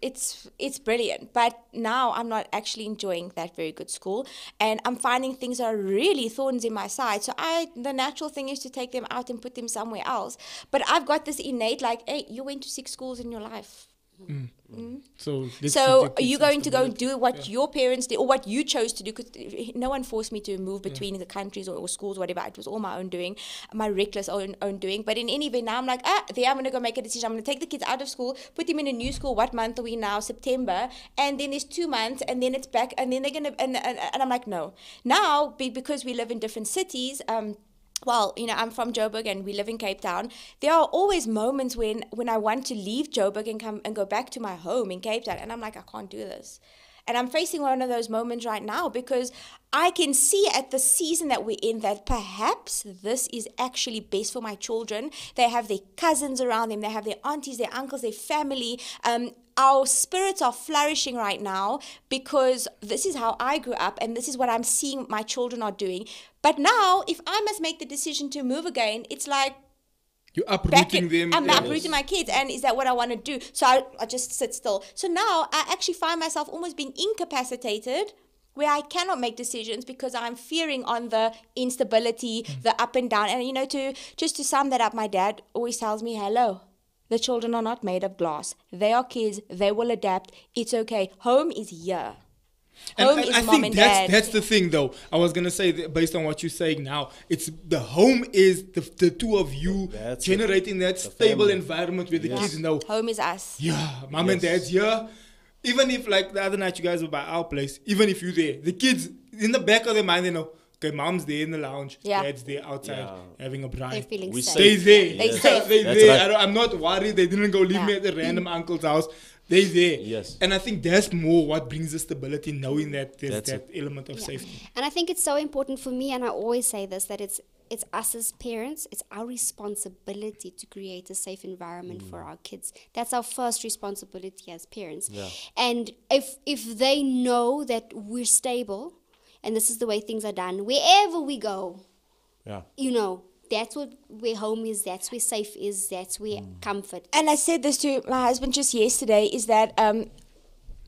it's it's brilliant, but now I'm not actually enjoying that very good school, and I'm finding things are really thorns in my side. So I, the natural thing is to take them out and put them somewhere else. But I've got this innate like, hey, you went to six schools in your life. So let's So are you going to go stability. do what your parents did or what you chose to do? Because no one forced me to move between the countries or, or schools, whatever. It was all my own doing, my reckless own, own doing. But in any event, now I'm like, ah, there I'm going to go make a decision. I'm going to take the kids out of school, put them in a new school. What month are we now? September. And then there's two months, and then it's back, and then they're going to, and, and, and I'm like, no. Now, be, because we live in different cities, um, well, you know, I'm from Joburg and we live in Cape Town. There are always moments when when I want to leave Joburg and come and go back to my home in Cape Town, and I'm like, I can't do this. And I'm facing one of those moments right now because I can see at the season that we're in that perhaps this is actually best for my children. They have their cousins around them, they have their aunties, their uncles, their family. Um, our spirits are flourishing right now because this is how I grew up and this is what I'm seeing my children are doing. But now, if I must make the decision to move again, it's like You're uprooting in, them. I'm yeah. uprooting my kids, and is that what I want to do? So I, I just sit still. So now I actually find myself almost being incapacitated. Where I cannot make decisions because I'm fearing on the instability, Mm. the up and down. And you know, to just to sum that up, my dad always tells me, Hello, the children are not made of glass. They are kids, they will adapt. It's okay. Home is here. And Home I, is I mom think and that's dad. that's the thing, though. I was gonna say that based on what you're saying now, it's the home is the, the two of you That's it. generating that stable family. environment where the Yes. kids know, Home is us. yeah, mom and dad's here. Even if like the other night you guys were by our place, even if you're there, the kids in the back of their mind they know, okay, mom's there in the lounge, Yeah. dad's there outside Yeah. having a They're feeling We safe. They there. They Yes. safe. they That's there. right. I don't, I'm not worried. They didn't go leave me at the random uncle's house. They there. Yes. And I think that's more what brings the stability, knowing that there's That's that element of safety. And I think it's so important for me, and I always say this that it's it's us as parents, it's our responsibility to create a safe environment for mm. our kids. That's our first responsibility as parents. Yeah. And if if they know that we're stable and this is the way things are done, wherever we go, Yeah. you know, that's what where home is. That's where safe is. That's where comfort. and I said this to my husband just yesterday is that um,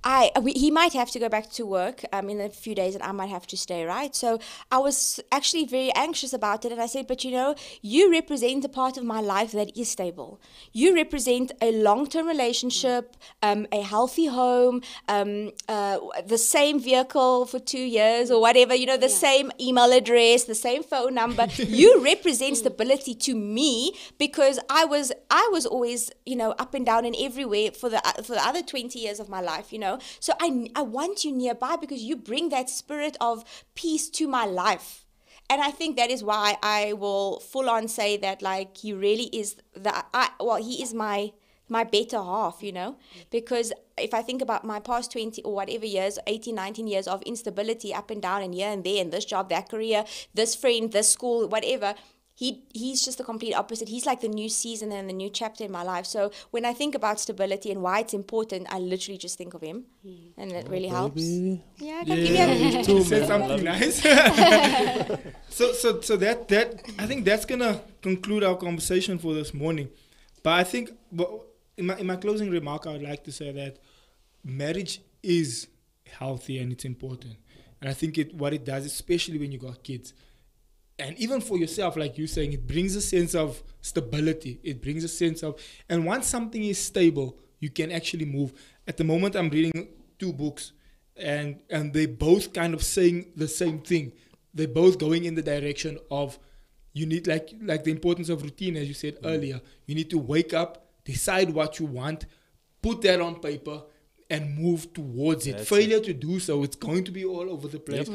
I we, he might have to go back to work um, in a few days, and I might have to stay. Right, so I was actually very anxious about it, and I said, "But you know, you represent a part of my life that is stable. You represent a long-term relationship, um, a healthy home, um, uh, the same vehicle for two years or whatever. You know, the same email address, the same phone number. you represent stability to me because I was I was always you know up and down and everywhere for the for the other twenty years of my life. You know, so I I want you nearby because you bring that spirit of peace to my life. And I think that is why I will full on say that like he really is the I well he is my my better half, you know, because if I think about my past 20 or whatever years, 18, 19 years of instability up and down and here and there, and this job, that career, this friend, this school, whatever, he he's just the complete opposite. He's like the new season and the new chapter in my life. So when I think about stability and why it's important, I literally just think of him, hmm. and it really oh, helps. Baby. Yeah, I can give you a Yeah, too, you said something nice. so, so, so that that I think that's gonna conclude our conversation for this morning. But I think, but in my in my closing remark, I would like to say that marriage is healthy and it's important. And I think it what it does, especially when you got kids, and even for yourself, like you're saying, it brings a sense of stability. It brings a sense of, and once something is stable, you can actually move. At the moment, I'm reading two books, and and they both kind of saying the same thing. They're both going in the direction of you need like like the importance of routine, as you said mm-hmm. earlier. You need to wake up, decide what you want, put that on paper, and move towards it. That's Failure to do so, it's going to be all over the place.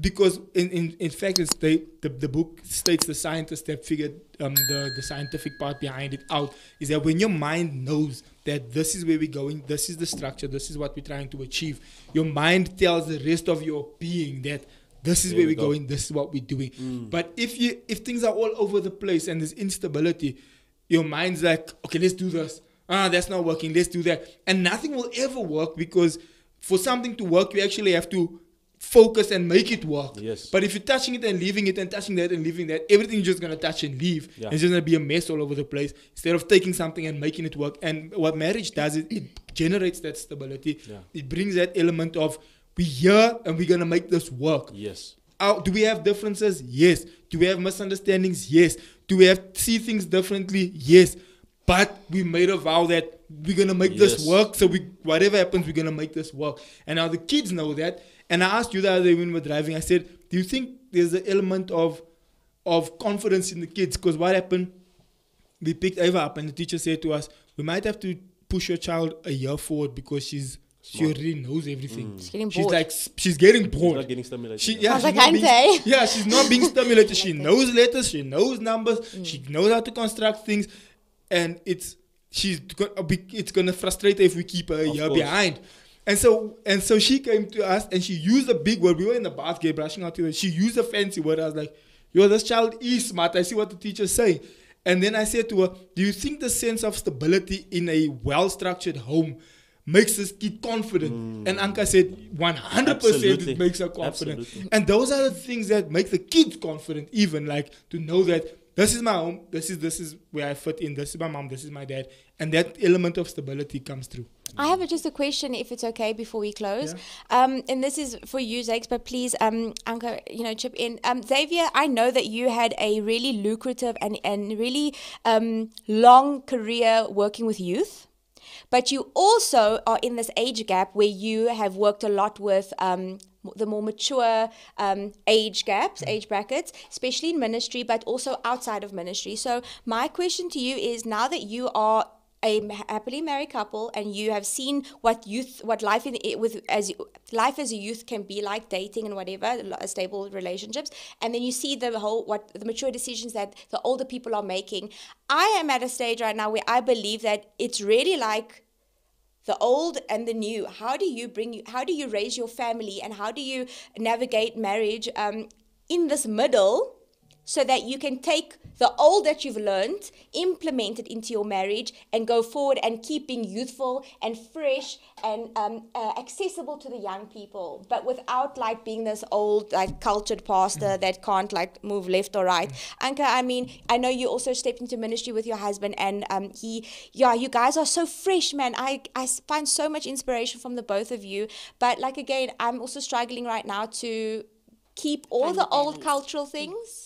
Because in, in, in fact, it's they, the, the book states the scientists that figured um, the, the scientific part behind it out is that when your mind knows that this is where we're going, this is the structure, this is what we're trying to achieve, your mind tells the rest of your being that this is There where we we're go. going, this is what we're doing. But if you if things are all over the place and there's instability, your mind's like, okay, let's do this. Ah, that's not working. Let's do that. And nothing will ever work because for something to work, you actually have to focus and make it work. Yes. But if you're touching it and leaving it and touching that and leaving that, everything's just gonna touch and leave. Yeah. It's just gonna be a mess all over the place. Instead of taking something and making it work. And what marriage does is it generates that stability. Yeah. It brings that element of we here and we're gonna make this work. Yes. Do we have differences? Yes. Do we have misunderstandings? Yes. Do we have see things differently? Yes. But we made a vow that we're gonna make this work. So we whatever happens, we're gonna make this work. And now the kids know that. And I asked you the other day when we were driving, I said, Do you think there's an element of of confidence in the kids? Because what happened? We picked Ava up and the teacher said to us, We might have to push your child a year forward because she's she Smart. already knows everything. Mm. She's getting bored. She's like she's getting bored. She's bored. not getting stimulated. She, yeah. yeah, she's like not being, yeah, she's not being stimulated. She knows letters, she knows numbers, mm. she knows how to construct things, and it's she's gonna be, it's gonna frustrate her if we keep her a Of year course. behind. And so and so she came to us and she used a big word. We were in the bath, gay brushing out teeth. She used a fancy word. I was like, "Yo, this child is smart." I see what the teacher's saying. And then I said to her, "Do you think the sense of stability in a well-structured home?" Makes this kid confident, hmm. and Anka said, "100% Absolutely. it makes her confident." Absolutely. And those are the things that make the kids confident, even like to know that this is my home, this is this is where I fit in, this is my mom, this is my dad, and that element of stability comes through. I have a, just a question, if it's okay, before we close. Um, and this is for you, Zakes, but please, um, Anka, you know, chip in. Um, Xavier, I know that you had a really lucrative and, and really um, long career working with youth. But you also are in this age gap where you have worked a lot with um, the more mature um, age gaps, age brackets, especially in ministry, but also outside of ministry. So, my question to you is now that you are a happily married couple and you have seen what youth what life in with as life as a youth can be like dating and whatever stable relationships and then you see the whole what the mature decisions that the older people are making i am at a stage right now where i believe that it's really like the old and the new. How do you bring how do you raise your family and how do you navigate marriage um, in this middle so that you can take the old that you've learned, implement it into your marriage, and go forward and keep being youthful and fresh and um, uh, accessible to the young people, but without like being this old, like cultured pastor that can't like move left or right. Anka, I mean, I know you also stepped into ministry with your husband, and um, he, yeah, you guys are so fresh, man. I, I find so much inspiration from the both of you. But like again, I'm also struggling right now to keep all the the old cultural things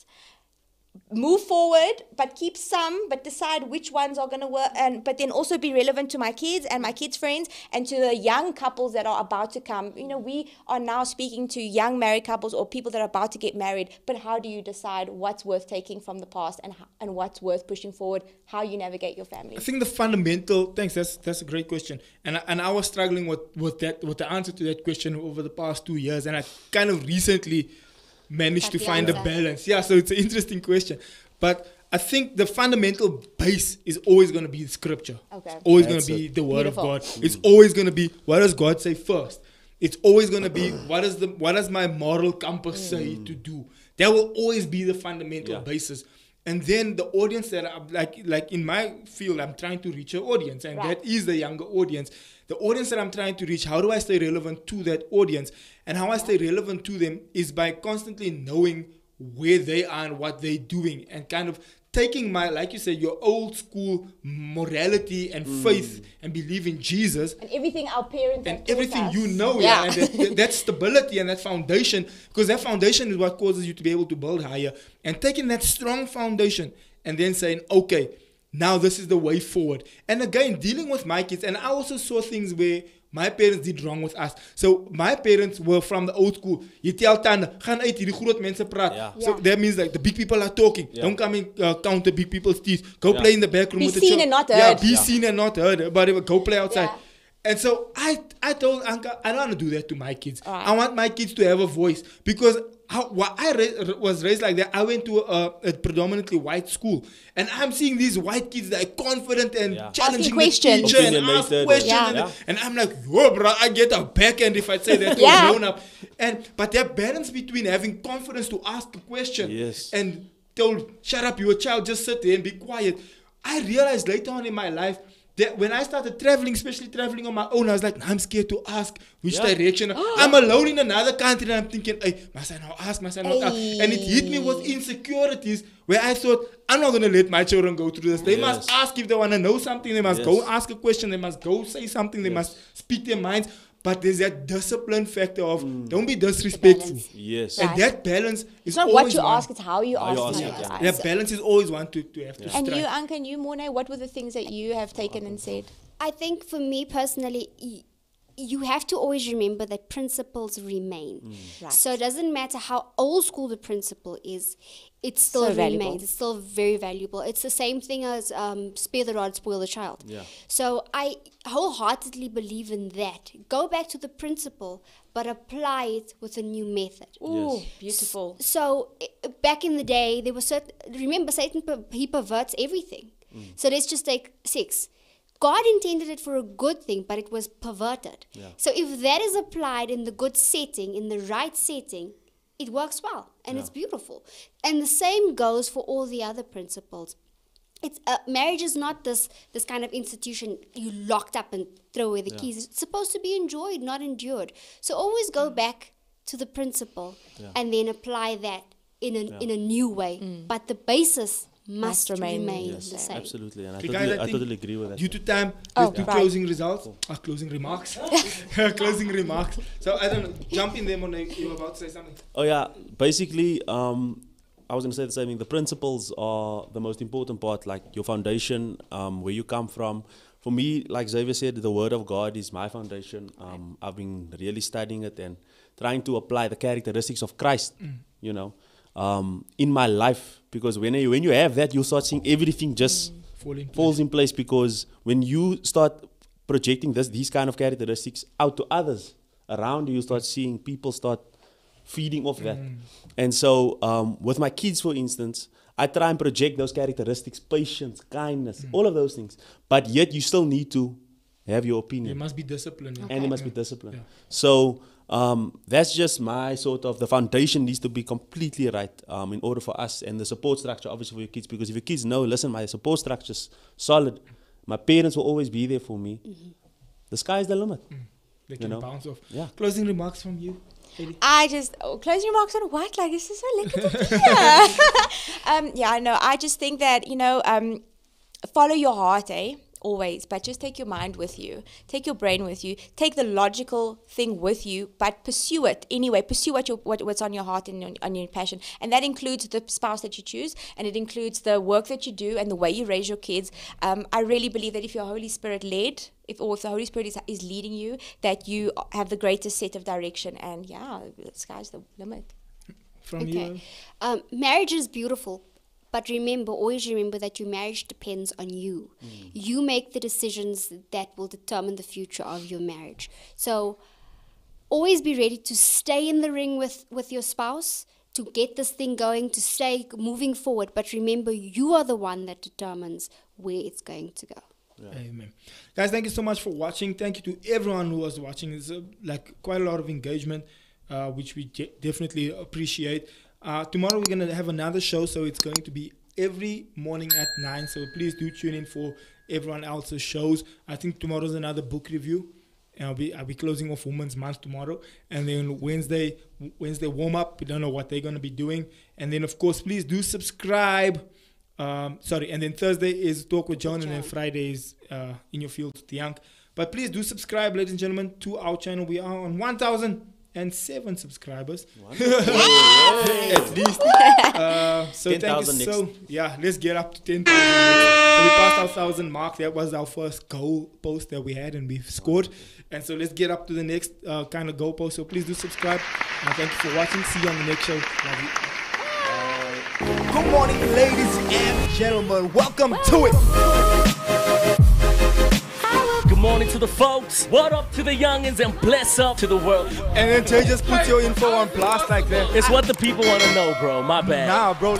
move forward but keep some but decide which ones are going to work and but then also be relevant to my kids and my kids friends and to the young couples that are about to come you know we are now speaking to young married couples or people that are about to get married but how do you decide what's worth taking from the past and and what's worth pushing forward how you navigate your family I think the fundamental thanks. That's that's a great question, and I, and I was struggling with with that with the answer to that question over the past two years, and I kind of recently managed to the find a balance. Yeah, so it's an interesting question, but I think the fundamental base is always going to be scripture. Okay. Mm. It's always going to be the word Beautiful. of God. It's always going to be what does God say first. It's always going to be what does the what does my moral compass say mm. to do. That will always be the fundamental Yeah. basis. And then the audience that I'm like like in my field, I'm trying to reach an audience, and Right. that is the younger audience. The audience that I'm trying to reach, how do I stay relevant to that audience? And how I stay relevant to them is by constantly knowing where they are and what they're doing, and kind of taking my, like you said, your old school morality and mm. faith and believe in Jesus and everything our parents and everything us. you know, yeah, yeah, and that, that, that stability and that foundation, because that foundation is what causes you to be able to build higher. And taking that strong foundation and then saying, okay, now this is the way forward. And again, dealing with my kids, and I also saw things where my parents did wrong with us. So my parents were from the old school. You tell tande, gaan uit hierdie groot mense praat. Yeah. So Yeah. that means like the big people are talking. Yeah. Don't come and uh, count the big people's teeth. Go Yeah. play in the back room Be with the children. Be seen and not heard. Yeah, be Yeah. seen and not heard. But go play outside. Yeah. And so I, I told Anka, I don't want to do that to my kids. Alright. I want my kids to have a voice because how, why I ra- was raised like that. I went to a, a predominantly white school, and I'm seeing these white kids that are confident and Yeah. challenging Asking the questions. teacher and ask questions. Yeah. And, Yeah. and I'm like, yo, bro, I get a backhand if I say that to Yeah. a grown up. And but that balance between having confidence to ask a question Yes. and told, shut up, you're a child, just sit there and be quiet. I realized later on in my life that when I started traveling, especially traveling on my own, I was like, I'm scared to ask which Yeah. direction. I'm alone in another country and I'm thinking, hey, must I now ask, must I not ask? And it hit me with oh. insecurities where I thought, I'm not going to let my children go through this. They must ask if they want to know something. They must Yes. go ask a question. They must go say something. They Yes. must speak their minds. But there's that discipline factor of mm. don't be disrespectful. Balance. Yes. Right. And that balance is it's not always what you one. ask it's how you How ask, you ask it, guys. That balance is always one to, to have to and strike. you Anka and you Mornay what were the things that you have taken and said I think for me personally, y- you have to always remember that principles remain. Mm. Right. So it doesn't matter how old school the principle is, it still So valuable. It's still very valuable. It's the same thing as um, spare the rod, spoil the child. Yeah. So I wholeheartedly believe in that. Go back to the principle, but apply it with a new method. Ooh, Yes. beautiful So i- back in the day, there was certain. Remember, Satan per- he perverts everything. Mm. So let's just take sex. God intended it for a good thing, but it was perverted. Yeah. So if that is applied in the good setting, in the right setting, it works well and it's beautiful. And the same goes for all the other principles. It's uh, marriage is not this this kind of institution you locked up and throw away the Yeah. keys. It's supposed to be enjoyed, not endured. So always go back to the principle Yeah. and then apply that in a Yeah. in a new way. But the basis must, Must remain remain, the the same. same. Absolutely. And I Okay, totally, guys, I I totally agree with that. Due to time, Oh, let's right. closing results. Ah, closing remarks. closing remarks. So I don't know. Jump in there, Mornay. You were about to say something. Oh yeah, basically, um, I was gonna say the same thing. The principles are the most important part, like your foundation, um, where you come from. For me, like Xavier said, the Word of God is my foundation. Um, I've been really studying it and trying to apply the characteristics of Christ. You know, um, in my life, because when you when you have that, you start seeing everything just Falling. falls in place because when you start projecting this these kind of characteristics out to others around you, you start seeing people start feeding off that. And so um, with my kids, for instance, I try and project those characteristics, patience, kindness, all of those things. But yet you still need to have your opinion. opinion must be disciplined. yeah. and there must be disciplined. Yeah. So um, that's just my sort of the foundation needs to be completely right um, in order for us and the support structure obviously for your kids because if your kids know listen my support structure's solid my parents will always be there for me the sky's the limit They You can know? bounce off. Yeah. Closing remarks from you. Adi? I just oh, closing remarks on what? Like this is so lekker to hear. um, yeah, no, I just think that you know, um, follow your heart, eh? Always, but just take your mind with you, take your brain with you, take the logical thing with you, but pursue it anyway. Pursue what your what, what's on your heart and your, on your passion, and that includes the spouse that you choose, and it includes the work that you do and the way you raise your kids. Um, I really believe that if you're Holy Spirit led, if or if the Holy Spirit is, is leading you, that you have the greatest set of direction, and yeah, the sky's the limit. From you. Um, marriage is beautiful, but remember, always remember that your marriage depends on you. You make the decisions that will determine the future of your marriage. So always be ready to stay in the ring with, with your spouse, to get this thing going, to stay moving forward. But remember, you are the one that determines where it's going to go. Amen. Guys, thank you so much for watching. Thank you to everyone who was watching. It's uh, like quite a lot of engagement, uh, which we je- definitely appreciate. Uh, tomorrow we're gonna have another show, so it's going to be every morning at nine. So please do tune in for everyone else's shows. I think tomorrow's another book review. And I'll be I'll be closing off Women's Month tomorrow, and then Wednesday Wednesday warm up. We don't know what they're gonna be doing, and then of course please do subscribe. Um, sorry, and then Thursday is Talk with John, and then Friday is uh, In Your Field with Young. But please do subscribe, ladies and gentlemen, to our channel. We are on 1,007 subscribers. At least. Uh, so thank you 10,000 next. so. Yeah, let's get up to 10,000. So we passed our 1,000 mark. That was our first goal post that we had, and we've scored. And so let's get up to the next uh, kind of goal post. So please do subscribe. And thank you for watching. See you on the next show. Love you. Good morning, ladies and gentlemen. Welcome to it morning to the folks. What up to the youngins and bless up to the world. And then Jay just put your info on blast like that. It's what the people want to know, bro. My bad. Nah, bro.